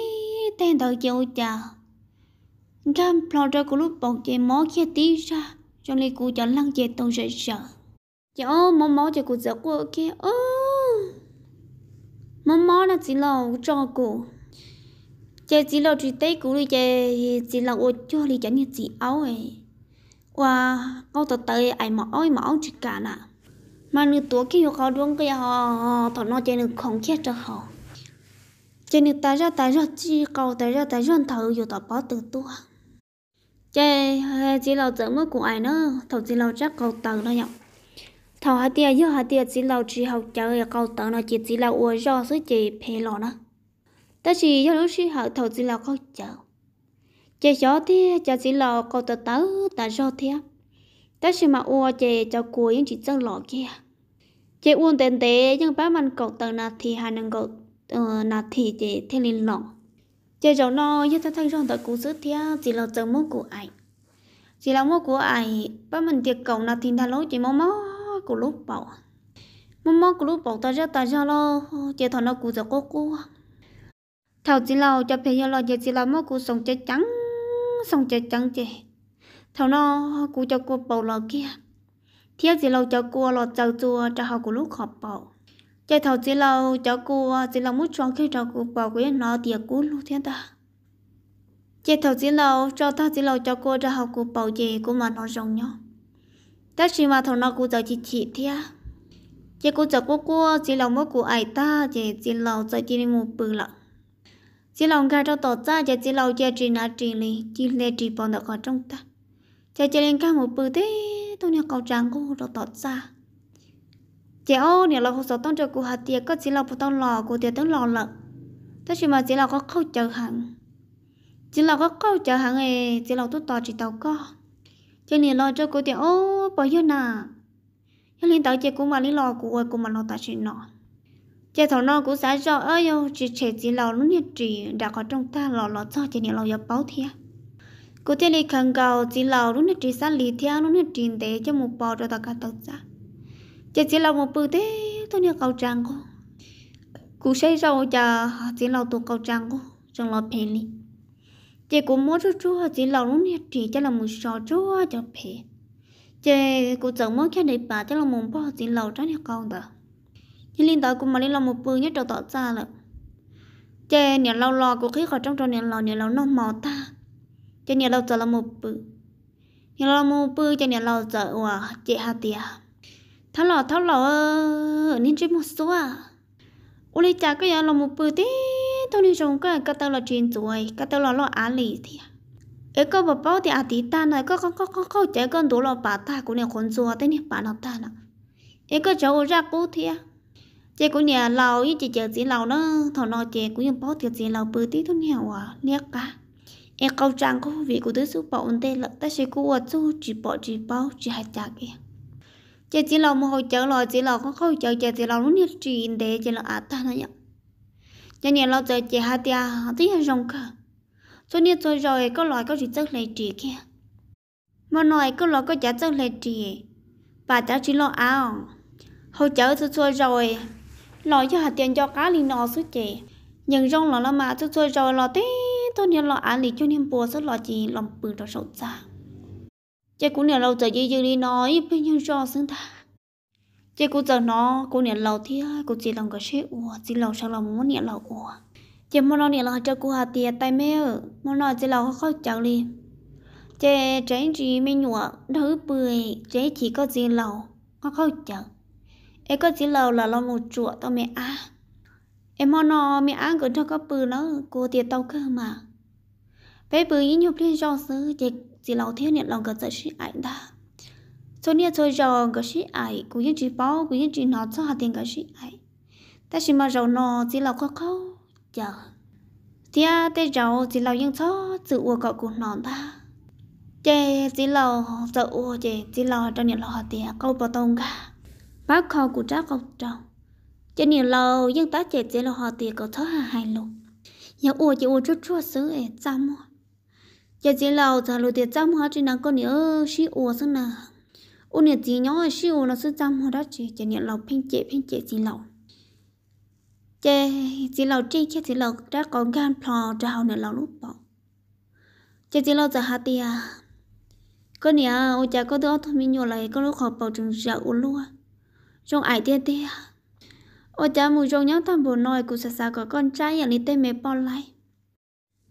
tên tờ chiều chào cam lo cho của lúc bọc chạy mó kia tí ra cho này cụ cho lăng chạy tàu sợ sợ Cháu mó mó chạy cụ giấc của kia ơ Mó mó là chỉ là cho cụ Chạy chỉ là chỉ tế cụ đi chạy chỉ là ô cho đi chẳng như chỉ áo ấy Wow, câu tờ tờ ai mà ôi mà áo chỉ cả nè mà nữ tuổi kia họ đúng cái họ Thọ nó chơi nữ không kia cho họ. Chơi nữ ta ra ta ra chỉ cầu ta ra ta ra thầu dù tao bỏ từ tua. Chơi chỉ lâu tự mới của ai nữa? Thầu chỉ lâu chắc cầu tờ nó nhở. Thầu hai tia giữa hai tia chỉ lâu chỉ học chờ cầu tờ nó chỉ chỉ là uống do số chỉ phê lọ nó. Ta chỉ do lúc chỉ học thầu chỉ lâu không chờ chơi gió thì chơi chỉ lâu cầu tờ tớ ta do thế ta chỉ mà uống chơi cho cuối những chỉ chân lọ kia chế uống tên tế nhưng bác mình cầu tờ nạt thì hai năng cầu ờ, nạt thì chế thêm linh lọ chế cháu nó như ta thay rong tờ cú sứ thia, chỉ là chờ mua của ai. Chỉ là mua của ai bác mình tiệc cầu nạt thì thà lối chỉ mò mò của lúc bảo. Mò mò của lúc bảo ta ra ta ra lo chế thằng nó cú giờ cô cô. Thảo chỉ là cho phải lo chế chỉ là mua của sống chế trắng sống chế trắng chế thầu nó cú cho cô bảo lo kia thiếu gì lâu cháu cua lọt cháu chua cho họ của lúc họp bảo chạy thầu chỉ lâu cháu cua chỉ lâu muốn cho khi cháu cua bảo quý nó tiệc cú lúc thiên ta. Chạy thầu chỉ lâu cho ta chỉ lâu cháu cua cho họ của bảo gì của mà nó rồng nhau. Ta chỉ mà thầu nó cô giờ chỉ chỉ thia. Chạy cua cháu cua cua chỉ lâu mất của ai ta chạy chỉ lâu giờ chỉ đi một bự lận chỉ lâu cả cho tổ cha chạy chỉ lâu chạy chỉ nã chỉ lì chỉ lệ chỉ bọn được ở trong ta. Chạy chỉ lên cả một bự thế tôi nhớ cầu trang cô rồi tọt ra. Chị ô nè là hồ sơ tông cho cô hạt tiệt có chỉ là phụ tông lò cô tiệt tông lò lận. Tôi chỉ mà chỉ là có câu chờ hàng. Chỉ là có câu chờ hàng ấy, chỉ là tôi tọt chỉ tàu có. Cho nên lo cho cô tiệt ô bao nhiêu nà cho nên tao chị cũng mà lý lo của cô mà lo ta chỉ nọ. Chị thằng nó cũng sẽ cho ơi yo chị chỉ chỉ lo lúc nhiệt chị đã có trong ta lo lo cho chị nên lo giờ báo thiệt cô tiệt đi khăn gạo chỉ lo lúc nhiệt chỉ sáng lì theo lúc nhiệt chỉ để cho một bò cho ta cả tàu ra chỉ chỉ là một bữa thế tôi nhớ cầu trang cô cụ xây rau cho chỉ là tụ cầu trang cô trong lò phê li. Chỉ cô mua chút chút chỉ là lúc này chỉ cho là một sò chút cho phê chỉ cô chẳng muốn khen để bà cho là một bò chỉ là trái nhà con đó nhưng liên tới cũng mà đi là một bữa nhất cho tỏ ra là chỉ nhà lâu lò cô khí khỏi trong trong nhà lò nhà lâu nó mò ta cho nên lâu giờ là một bữa nhưng là một bữa cho nên lâu giờ hòa chị hà tiệt tháo lò tháo lò nên chơi một số à ô lê cha cái là một bữa tí tôi đi chúng cái cái tao là chuyện rồi cái tao là lo á lì thì ấy có bà bao thì à tí ta này có có có có có chạy con đồ là bà ta của nhà con rùa thế này bà nào ta nè ấy có cháu ra cố thia chị của nhà lào ý chị chờ chị lào nó thằng nó chị của nhà bao thì chị lào bự tí thôi nghèo à nét cả em câu trang có vị của tứ số bảo ổn tê là ta sẽ cua chú chỉ bỏ chỉ bao chỉ hạt chả kia chị chỉ lào một hồi chờ rồi chỉ lào có khâu chờ chị chỉ lào lúc nhất chỉ để chị là à ta này nhở cho nên là giờ chị hạt tia tí hay rong cả cho nên rồi rồi, có loại có chỉ chất lấy trị kia? Mà nói có loại có chả chất lấy trị bà cháu chỉ lo áo à. hồi chở tôi tôi rồi, lo cho hạt tiền cho cá liền nọ suốt chị. Nhưng rong lo là mà tôi tôi rồi, lo thế tôi nên lo ăn lì cho nên bùa rất lo chỉ lòng bự cho sầu xa chị cũng nên lâu giờ gì gì đi nói bên nhân do xứng ta chị cũng giờ nó cũng nên lâu thì cũng chỉ lòng cái xe ủa, chỉ lâu sau lòng muốn nhận lâu ủa. Chị muốn nói lâu cho cô hà tiền tay mẹ ở, muốn nói chỉ lâu khó chào đi chị tránh chỉ mình nhọ đỡ bưởi chị chỉ có gì lâu khó khó chào em có chỉ lâu là lo một chuột tao mẹ à em mò nói mẹ ăn cũng cho có bự nó, cô tiệt tàu cơ mà. Bé bự ý nhục lên do sứ chị chỉ lâu thiên nhận lòng cái sĩ ảnh ta cho nên tôi giờ cái sĩ ảnh cũng như chỉ bao cũng như chỉ nó cho hạt tiền cái sĩ ảnh ta chỉ mà giàu nó chỉ là khó khó chờ. Tia tê giàu chỉ là những cho tự uo cậu cũng nó ta chè chỉ là tự uo chè chỉ là cho những hạt tiền câu bảo tông cả bác kho của cha câu trâu cho nhiều lâu nhưng ta chè chỉ là họ tiền có cậu thở hai lục. Nhà uo chỉ uo chút chút xứ ấy trăm chăm chè chỉ lâu giờ lùi tiền trăm họ chỉ năng có nhớ xí uo xứ nào uo nhớ chỉ nhỏ xí uo nó xứ trăm họ đó chỉ chè nhiều lâu pin chè pin chè chỉ lâu chè chỉ lâu chi chè chỉ lâu đã có gan plò cho hậu nữa lâu lúc bỏ chè chỉ lâu giờ hạt tia có nhà ôi cha có đứa thôi mình nhổ lại, có lúc họ bảo chừng rượu luôn trong ai tiền tiền ô cha, mù rong nhau thằng bồ nói cụ sà sà có con trai nhà đi tê mẹ bỏ lại.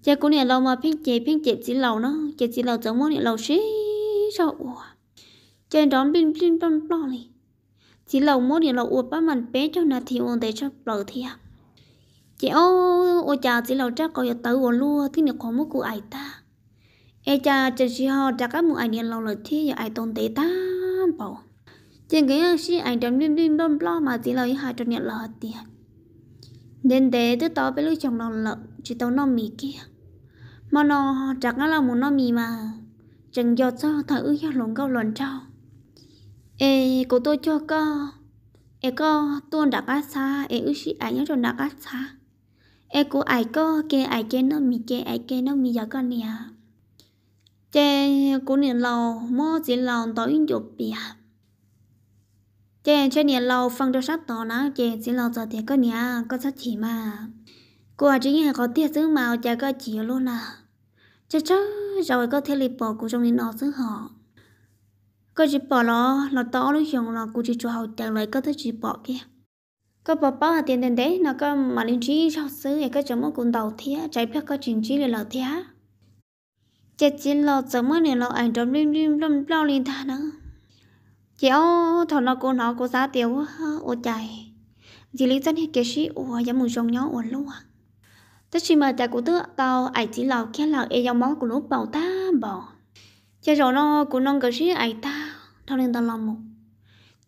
Cha cũng nhà lâu mà phiên chế phiên chế chỉ lâu nó. Chế chỉ lâu chẳng muốn nhà lâu xí, sao ủa? Cha, đón pin pin pin bỏ lại chỉ lâu muốn nhà lâu ủa ba mình bé cho nà thì ổn để cho lâu thì à. Chị ô ô cha chỉ lâu chắc coi tới ổn luôn thì nhà không muốn cụ ai ta. E cha chỉ họ chắc các mụ ai nhà lâu lời thì nhà ai tồn tại ta, bảo trên cái anh sĩ anh đâm đâm đâm đâm lo mà tí lời hai trăm nhận lợt tiền nên thế tôi tao với lưu chồng lòng lợn chỉ tao nó mì kia mà nó chắc là một nó mì mà chẳng do cho thằng ư cho lồng câu luận trâu ê cô tôi cho co ê co tuôn đã cá xa ê ư sĩ anh nhớ cho đã cá xa ê cô ai co kê ai kê nó mì kê ai kê nó mì giờ con nè chê cô nè lâu mò chỉ tao tối chụp bìa chè cho nè lâu phong cho sát tỏ nó chè chỉ lâu giờ thì có nè có sát chỉ mà cô à chỉ nghe có tiết xứ màu chả có chỉ luôn à chê chớ rồi có thể lịp bỏ của trong nên nó xứ họ có chỉ bỏ nó là to lúc hiện là cô chỉ cho họ chẳng lại có thể chỉ bỏ kia có bỏ bao tiền tiền đấy nó có mà linh trí sau xứ thì có chấm một cuốn đầu thía trái phép có chính trí là lợt thía chết chín lọ chấm một nè lọ ảnh trong lim lim lâm lao linh thà nữa chéo thọ nó cô nó cô giá tiêu ô chạy dì lý dân kia sĩ ô giống một trong nhỏ ổn luôn à? tất nhiên mà tại của tớ, tao, ai chỉ lào kia lào e dòng máu của lúc bảo ta bỏ cho rồi nó, của non cái sĩ ai ta, tao nên tao lòng một.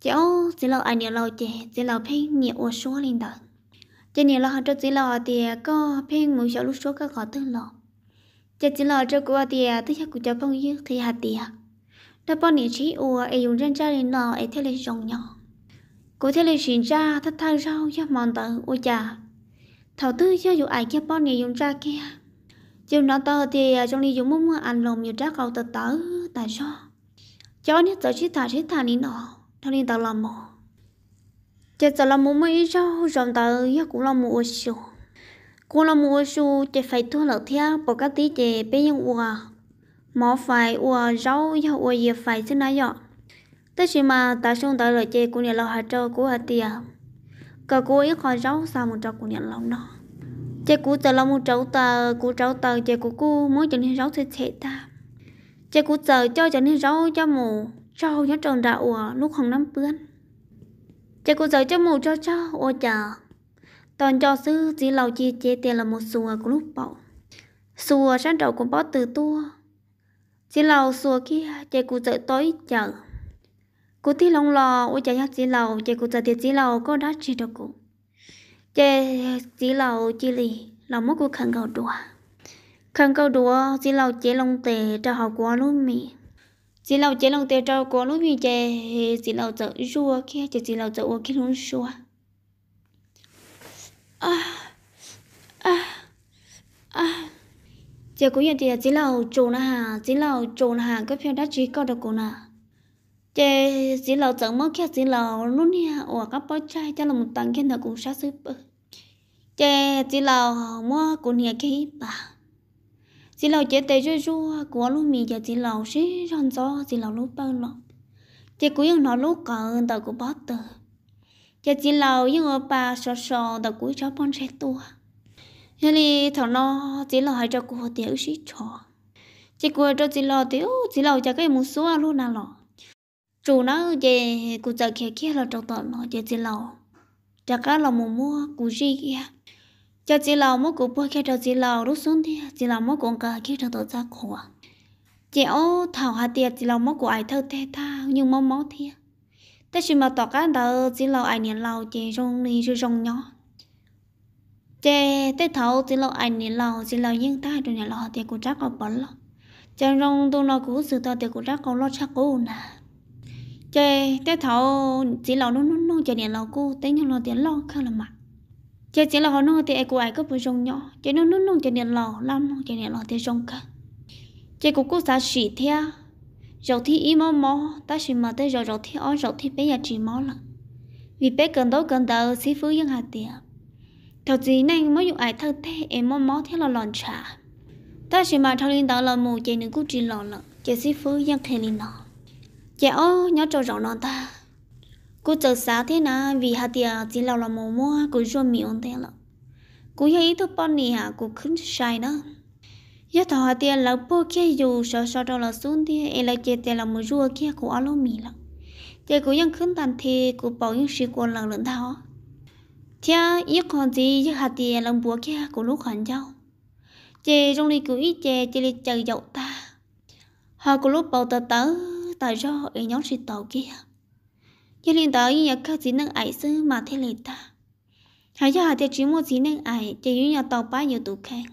Cháu chỉ lào ai nhiều lào chị chỉ lào phê nhiều ở số lên đó chỉ nhiều lào cho chỉ lào thì có phê một số lúc số các họ tư lọ. Chỉ chỉ lào cho cô thì thứ nhất của cho phong yêu thì hạt tiền đã bọn nhiêu chỉ ủa ai dùng chân cha lên nọ ai theo lên rong nhỏ cô theo lên xin cha thắt thang rau cho mòn tờ, ôi chà. Thầu tư cho dù ai kia, bọn nhiêu dùng cha kia. Chiều nó tờ thì à, trong đi dùng muốn mua ăn lồng nhiều trái cầu tờ tớ tại sao cháu nhất giờ chỉ thả chỉ thả đi nọ. Thằng đi tao làm mò chết giờ làm mò mấy rau, rồng tờ ya cũng làm mồ xù. Cũng làm mồ xù chỉ phải thua lợn theo bỏ cái tí chỉ bây giờ ua mỏ phải ua rau ya ua gì phải thế nào vậy tất nhiên mà ta xuống tới lời chê của nhà lão hạt trâu của hạt tiền cả cô ấy khỏi rau sao một trâu của nhà lão đó chê của tờ lão một trâu tờ của trâu tờ chê của cô muốn cho nên rau thì thế ta. Chê của tờ cho cho nên rau cho mù, cho nhớ tròn ra ua lúc không nắm bướn. Chê của tờ cho mù, cho cho ua chờ toàn cho sư chỉ lâu chi chê tiền là một xùa của lúc bảo xùa sáng trậu cũng bó từ tua chỉ lầu xua kia chạy cụ trợ tối chờ. Cụ thi lòng lò ôi chạy chỉ lầu chạy cụ trợ thì chỉ lầu có đá chỉ được cụ. Chạy chỉ lầu chỉ lì là mất cụ khăn cầu đùa. Khăn cầu đùa chỉ lầu chạy lòng tề cho họ quá luôn mì. Chỉ lầu chạy lòng tề cho quá luôn mì chạy chỉ lầu trợ rùa kia chạy chỉ lầu trợ ô kia luôn rùa ah, ah, ah giờ cũng nhận thì chỉ là trộn na hà chỉ là trộn hà cái phiếu đã chỉ có được cô nà giờ chỉ là chẳng mất kia chỉ là luôn nha ở các bó trai cho là một tầng kia là cũng sát super giờ chỉ là mua của nhà cái bà chỉ là chế tệ chơi chú của lúc mình giờ chỉ là xí rong gió, chỉ là lúc bao lọ giờ cũng những nó lúc cỡ tao của bắt tờ. Giờ chỉ là những ở bà sò sò tao của cháu con sẽ tua thế thì thằng nó chỉ là hai cho cô tiểu sĩ trò. Chỉ cô cho chỉ là tiểu chỉ là cho cái một số luôn nào chủ nó về cô chờ kia kia là trong tuần nó về chỉ là chắc cái là một mua cô gì kia. Cho chỉ là mua cô bôi kia, cho chỉ là lúc xuống thì, chỉ là mua con cả kia trong tuần ra khổ. Chị ô thảo hà tiệt, chỉ là mua của ai thơ thê tha nhưng mong máu thiệt ta chỉ mà tỏ cái đó chỉ là ai niệm lâu chị rong đi rồi rong nhau chế tới thấu chỉ lo anh này lo chỉ lo những tai rồi này lo thì cũng chắc có bẩn lo chẳng rong tôi lo cũng sự ta thì cũng chắc có lo chắc cũng nè. Chế tới thấu chỉ lo nó nó nó cho này lo cô tới những lo tiền lo khá là mặt chế chỉ lo nó thì cô ai có bữa rong nhỏ. Chế nó nó nó cho này lo lắm nó cho này lo thì rong cả, chế cũng cố xả xỉ theo rồi thì im mò mò ta xỉ mà tới rồi rồi thì ó rồi thì bây giờ chỉ mò là vì bé cần đó cần đợi xí phứ dân hà tiền thầu gì nên mới dùng ai thơ thế em mong mò thế là lòn trả. Ta chỉ mà thao linh đó là mù chạy nữ cũng chỉ lòn lợ chạy sĩ phú giang thề linh nó chạy ô nhớ trâu rõ nó ta. Cô chờ xá thế nào vì hạt tiền chỉ là là mù mua cô cho miệng thế lợn cô hay ý thức bọn nì hả cô khấn sai đó. Giờ thầu hạt tiền là bố kia dù sợ sợ đâu là xuống thế em lại chạy tiền là một rùa kia cú alo mì lợ chạy cú dân khấn tàn thì cô bảo những sự quan lần lần thao cha ít còn gì chứ hạt tiền lòng búa kia của lúc hẳn nhau chè trong đi cứ ít chè chè đi chờ dậu ta. Họ của lúc bầu tờ tớ tại do ở nhóm sĩ tàu kia. Chè liền tớ như nhà các gì năng ải sư mà thế lệ ta. Hãy cho hạt tiền chỉ một gì năng ải chè như nhà tàu ba nhiều tủ khen.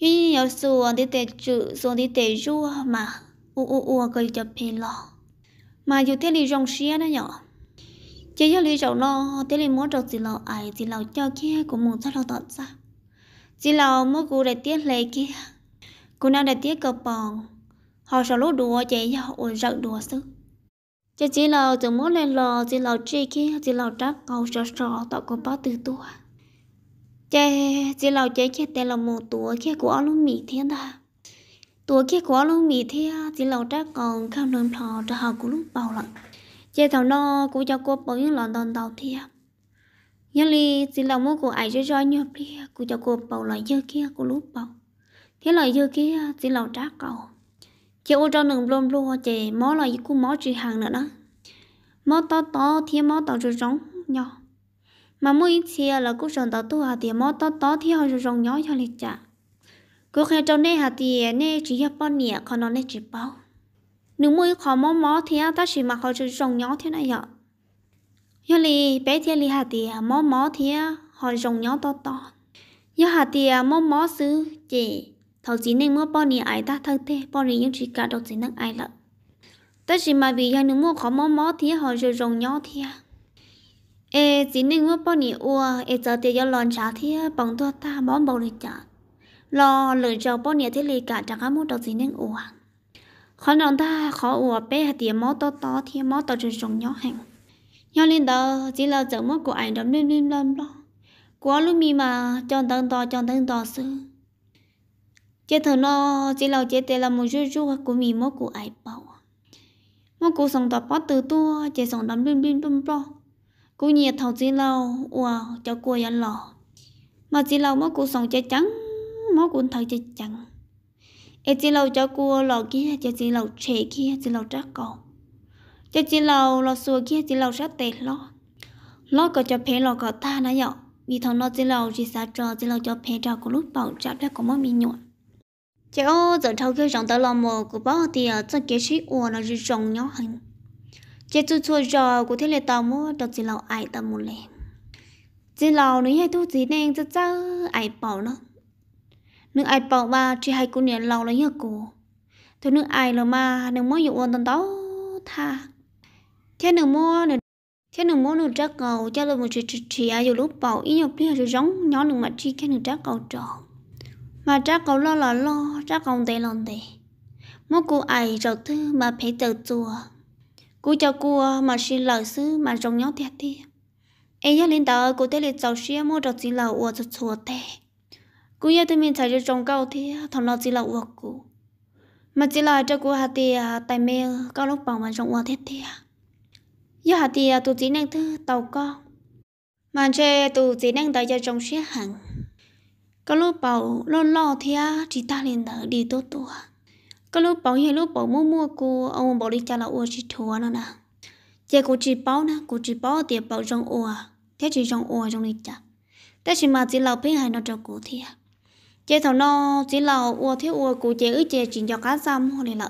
Như nhà sùa đi tè chữ sùa đi tè rua mà u u u cười chập phê lò. Mà dù thế thì rong xía đó nhỏ chỉ cho lý trọng nó thế là muốn cho chỉ lo ai chỉ lo cho kia cũng muốn cho lo tận ra chỉ lo muốn cụ để tiết lệ kia cụ nào để tiết cờ bòn họ sợ lúc đùa chạy cho ổn giận đùa sức chỉ chỉ lo từ muốn lên lò chỉ lo chi kia chỉ lo trắc cầu sợ sợ tạo có bao từ tua chỉ chỉ lo chạy kia tên là một tua kia của luôn mỹ thiên ta tuổi kia của luôn mỹ thiên chỉ lo trắc còn không nên thọ cho họ của lúc bao lận chế thằng nó cũng cho cô bảo những lọ đòn đầu thiệt nhưng li xin lòng muốn của ai cho cho nhiều đi cũng cho cô bảo lại dơ kia cô lúc bảo thế là dơ kia xin lòng trả cầu. Chế ô cho nừng luôn luôn chế mó là cô mó chị hàng nữa đó. Mó to to thì mó to rồi giống nhỏ. Mà mỗi chia là cô chọn tàu tu thì tiền mó to to thì họ rồi giống nhỏ cho lịch trả cô khai trong đây hà thì này chỉ hiệp bao nè còn nó này chỉ bao nếu mỗi khó mò mò thì ta chỉ mà họ chỉ trồng nhỏ thế này ạ. Giờ li bé thì li hạt thì mò mò thì họ trồng nhỏ to to. Giờ hạt thì mò mò xứ chị thầu chỉ nên mua bao nhiêu ai ta, thân thế bao nhiêu những chỉ cả đâu chỉ năng ai lợ ta chỉ mà vì hai nếu mua khó mò mò thì họ chỉ trồng nhỏ thì ê, chỉ nên mua bao nhiêu ua, ê, giờ thì giờ lon trả thì bằng tua ta, bón bầu nhiêu trả lo lời chọn bao nhiêu thế li cả chẳng có mua đâu chỉ nên ua khó nón ta khó ủa bé hạt tiền mó to to thì mó to trên sông nhỏ hàng nhỏ lên đó, chỉ là chợ mó của ảnh đấm lên lên lên đó. Quá lúc mi mà chọn tăng to chọn tăng to sư chế thở nó chỉ là chế tê là một chút chút của mi mó của ai bảo. Mó của sông to bắt từ tua chế sông đấm lên lên lên đó. Cú nhiệt thầu chỉ là ủa cho cô yên lò. Mà chỉ là mó của sông chế trắng, mó của thầy chế trắng em chỉ lâu cho cua lò kia cho chỉ lâu trẻ kia chỉ lâu trắc cầu cho chỉ lâu lò xua kia chỉ lâu sát tệ lo lo có cho phê lò có ta nãy giờ vì thằng nó chỉ lâu chỉ xa trò chỉ lâu cho phê trò của lúc bảo chạp đã có mất mi nhọn chế ô giờ thâu kia rong tới lò mồ của bố thì ở trong kế sĩ ua nó chỉ rong nhỏ hơn chế chú chua giờ của thế lệ tàu mua được chỉ lâu ai tao một lên chỉ lâu nữa hay thu gì nên cho cho ai bảo nó nước ai bảo ba chỉ hay cô nè lâu lấy nhớ cô thôi nước ai là mà, đừng mua dụng ôn tân táo tha. Thế đừng mua nè thế đừng mua nữa trắc cầu cho là một chuyện chỉ ai dù lúc bảo ý nhọc đi rồi giống nhỏ đừng mà chi cái nữa trắc cầu tròn mà trắc cầu lo là lo trắc cầu tệ lòng tệ. Mua cô ai rồi thứ mà phải tự chùa. Cô cho cô mà xin lời sư mà giống nhó thiệt thiệt em nhớ lên tờ cô thấy là cháu xia mua trò chỉ là ua cho chùa tệ cô yêu tới mình chạy cho trồng cao thì thằng nó chỉ là ua cô mà chỉ là cho cô hạt thì tại mẹ cao lúc bảo mà trồng ua thiệt thì giờ hạt thì tụi chỉ năng thứ tàu con mà chơi tụi chỉ năng tại cho trồng xia hàng, có lúc bảo lo lo thì chỉ ta liền thở đi tốt tuổi có lúc bảo hiện lúc bảo mua mua cô ông bảo đi trả là ua chỉ thua nó nè chị cô chỉ bảo nè cô chỉ bảo thì bảo trong ua thế chỉ trong ua trong đi cha thế chỉ mà chỉ là bên hai nó cho cô thì chế thầu nó chỉ là ua thiếu ua cụ chế ức chế chỉ cho cá ra mua này lợ.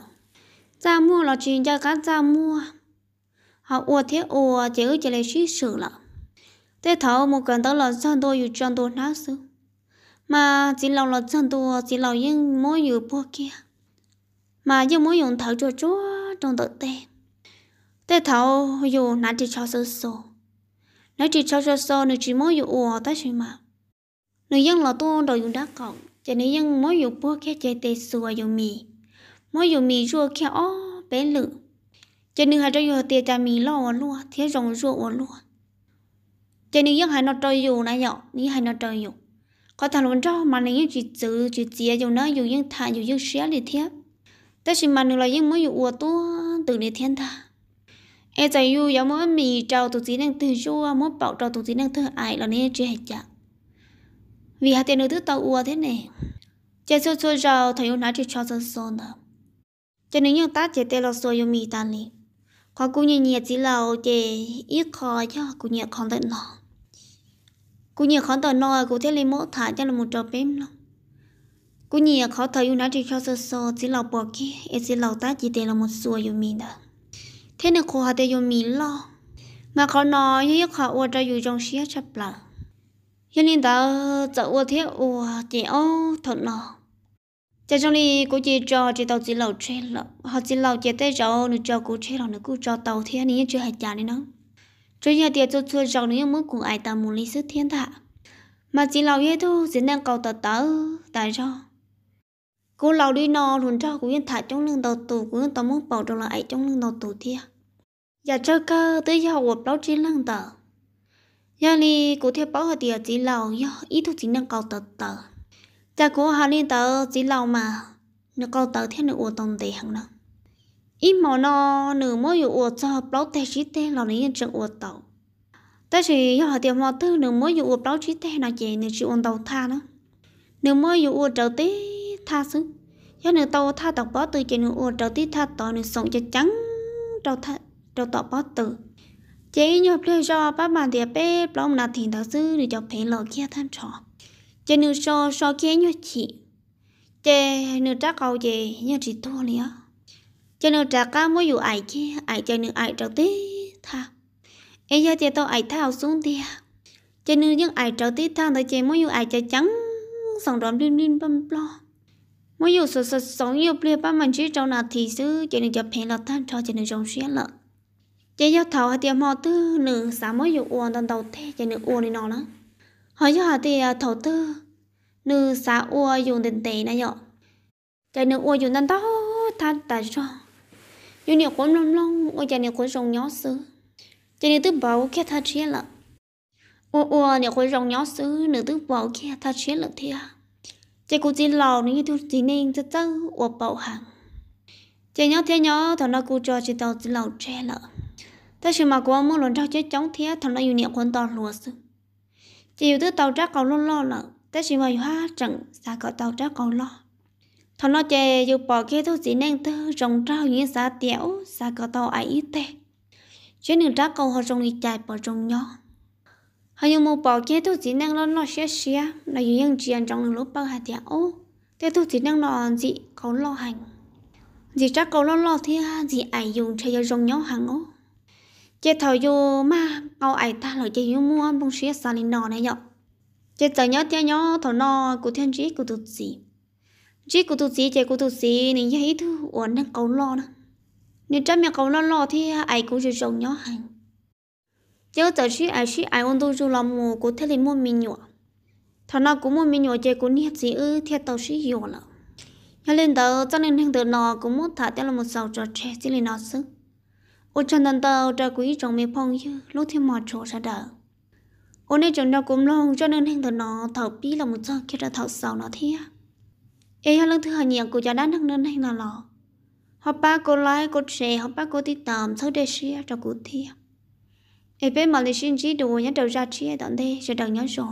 Ra mua là chỉ cho cá ra mua. Họ ua thiếu ua chế ức chế lấy suy sử lợ. Chế thầu một cần tới là chân tôi dù chân tôi nát sư mà chỉ là là chân tôi, chỉ là những mối dù bố kia. Mà những mối dùng thầu cho chúa trong tự tế. Tế thầu dù nãy chỉ cho sư sổ. Nếu chỉ cho sư sổ, nếu chỉ mối dù ua tới sự mà nếu dân là tôi đầu dùng đá cọng cho nên dân mỗi dùng bố khe chơi tê xua dùng mì. Mỗi dùng mì rùa khe ó bé lự. Cho nên hai cho dùng tiền trà mì lo luôn thế rồng rùa lúa, cho nên dân hai nó chơi dù nãy dọ ní hai nó chơi dù, có thằng luôn cho mà nếu chỉ chữ chỉ chia dùng nó dùng dân thà dùng dân xé thì thế tất nhiên mà là những mới dụ tu từ để thiên ta ai chạy dù giống mỗi mì trâu tụi chỉ đang từ dụ mỗi bảo trâu tụi chỉ đang từ ai là nên chơi hết chả vì hạt tiền đầu tư tàu ua thế này. Chạy xô xô rau thấy ông nói chuyện cho dân xô nữa cho nên những ta chạy tên là xô yêu mì tan đi khó cũng như nhiệt chỉ là chơi ít khó cho cũng nhiệt khó tận nó cũng nhiệt khó tận nó cũng thế lên mỗi thả cho là một trò bếm nọ. cú nhỉ khó thấy u nói chuyện cho dân xô chỉ là bỏ kia ấy chỉ là ta chỉ tên là một số yêu mình đó. Thế nên khó hạt yêu mình lo. Mà khó nói như khó ua ra yêu trong xía chấp là cho nên ta sợ ô thế ô chỉ ô thật nọ. Cho trong đi, cô chỉ cho chỉ tàu chỉ lầu chơi lợ. Họ chỉ lầu chỉ tới rồi nữa cho cô chơi rồi nữa cô cho tàu thế này chưa hay trả nữa nó. Chơi nhà tiệt cho chưa rồi nữa, mới cùng ai ta muốn lý sức thiên thạ mà chỉ lầu vậy thôi chỉ đang cầu tờ tớ tại cho cô lầu đi nọ, luôn cho cô yên thả trong lưng đầu tù cô yên tàu muốn bảo trong là ấy trong lưng đầu tù thia. Dạ, giờ cho cơ, tới giờ học báo trên lưng tàu giờ thì cụ theo bảo ở địa chỉ lầu giờ ít thôi chỉ năng cầu tờ tờ cha cô họ liên tờ chỉ lầu mà nó cầu tờ theo nữa tông tệ hẳn nữa ít mà nó nửa mỗi dụ ủa cho bảo tệ chỉ tệ là nó yên trận ủa tàu ta chỉ giờ tiệm họ tư nửa mỗi dụ bảo chỉ tệ là chỉ nửa chỉ ôn tàu tha nữa nửa mỗi dụ ủa trở tết tha xứ giờ nên tàu tha tàu bảo từ chỉ nửa ô trở tí tha tàu nửa sống cho trắng đầu tha đầu tao bó từ chế nhập lên cho bác bạn thì bé lòng là thì thật sư để cho thấy lò kia tham trò chế nữ so so kia như chị. Chế nữ trắc cầu chế như chị thua liền chế nữ trắc cá mới dụ ai kia, ai chế nữ ai đầu tí tha. Ấy giờ chế tôi ai thao xuống đi chế nữ những ai đầu tí tha tới chế mới dụ ai chế trắng sòng đòn đinh đinh băm lo mỗi dụ sờ sờ sống yêu bia ba mình chỉ trong là thì sư chế nữ cho thấy là tham cho chỉ nữ trong xuyên lợ chế cho thầu hay tiệm họ tư nửa sáng mới dù uống tận đầu thế chế nửa uống đi nó nữa họ cho hạt tiệm thầu tư nửa sáng uống dùng tiền tệ này nhở chế nửa uống dùng tận tao than tại sao dùng nhiều cuốn lông lông uống chế nhiều cuốn rồng nhỏ xứ chế nửa tư bảo kia thắt chia lợ uống uống nhiều cuốn rồng nhỏ xứ nửa tư bảo kia than chia lợ à chế cũng chỉ lò những thứ chỉ nên cho tớ ở bảo hàng chế nhớ thế nhớ thằng nó cô cho chị tao chỉ lò che lợ ta chỉ mà có muốn lần trao chết chống thế, thằng nó yêu niệm quân to lúa sự chỉ yêu thứ tàu trác cầu lo lo lợ ta chỉ mà hoa trận xa cỡ tàu trác cầu lo. Thằng nó chè yêu bỏ cái thu chỉ nên tớ rồng trao những xa tiểu xa cỡ tàu ấy ít tệ chuyện đường trác cầu họ rồng đi chạy bỏ rồng nhỏ. Họ hay một bỏ kia thu chỉ nên lo lo xé xé, là những chuyện trong lúc bao hạt tiểu thế thu chỉ nên lo gì có lo hành. Gì chắc có lo lo thì gì ai dùng chơi dùng nhau hàng ó chế thầu vô mà ao ai ta lời chế vô mua bông xía xa lên nọ này nhở. Chế giờ nhớ theo nhớ thầu nọ của thiên trí của tụt gì trí của tụt gì chế của tụt gì nên thấy thứ uốn đang cầu lo nữa nên chắc miệng cầu lo lo thì ai cũng chỉ dùng nhớ hành. Chế giờ chỉ ai chỉ ai ôn tôi dù làm mù của thế liền mua mình nhọ thằng nọ cũng mua mình nhọ chế cũng nhiệt gì ư theo tàu chỉ hiểu là nhớ lên tờ cho nên thằng tờ nọ cũng muốn thả theo là một sào trò trẻ chỉ lên nọ sức ô chân tàu tàu ra quý trong mấy phong như lúc thêm mọt chỗ ra đỡ ô nên chẳng nó cũng lo cho nên hình thần nó thảo bí là một giờ kia ra thảo sầu nó thế ê nhà lần thứ hai nhiều của cha đã nâng nên hình là lọ. Họ ba cô lái cô trẻ họ ba cô đi tạm sau đây xia cho cụ thiệt ê bé mà lấy xin chỉ đồ nhớ đầu ra chia tận đây sẽ đầu nhớ rồi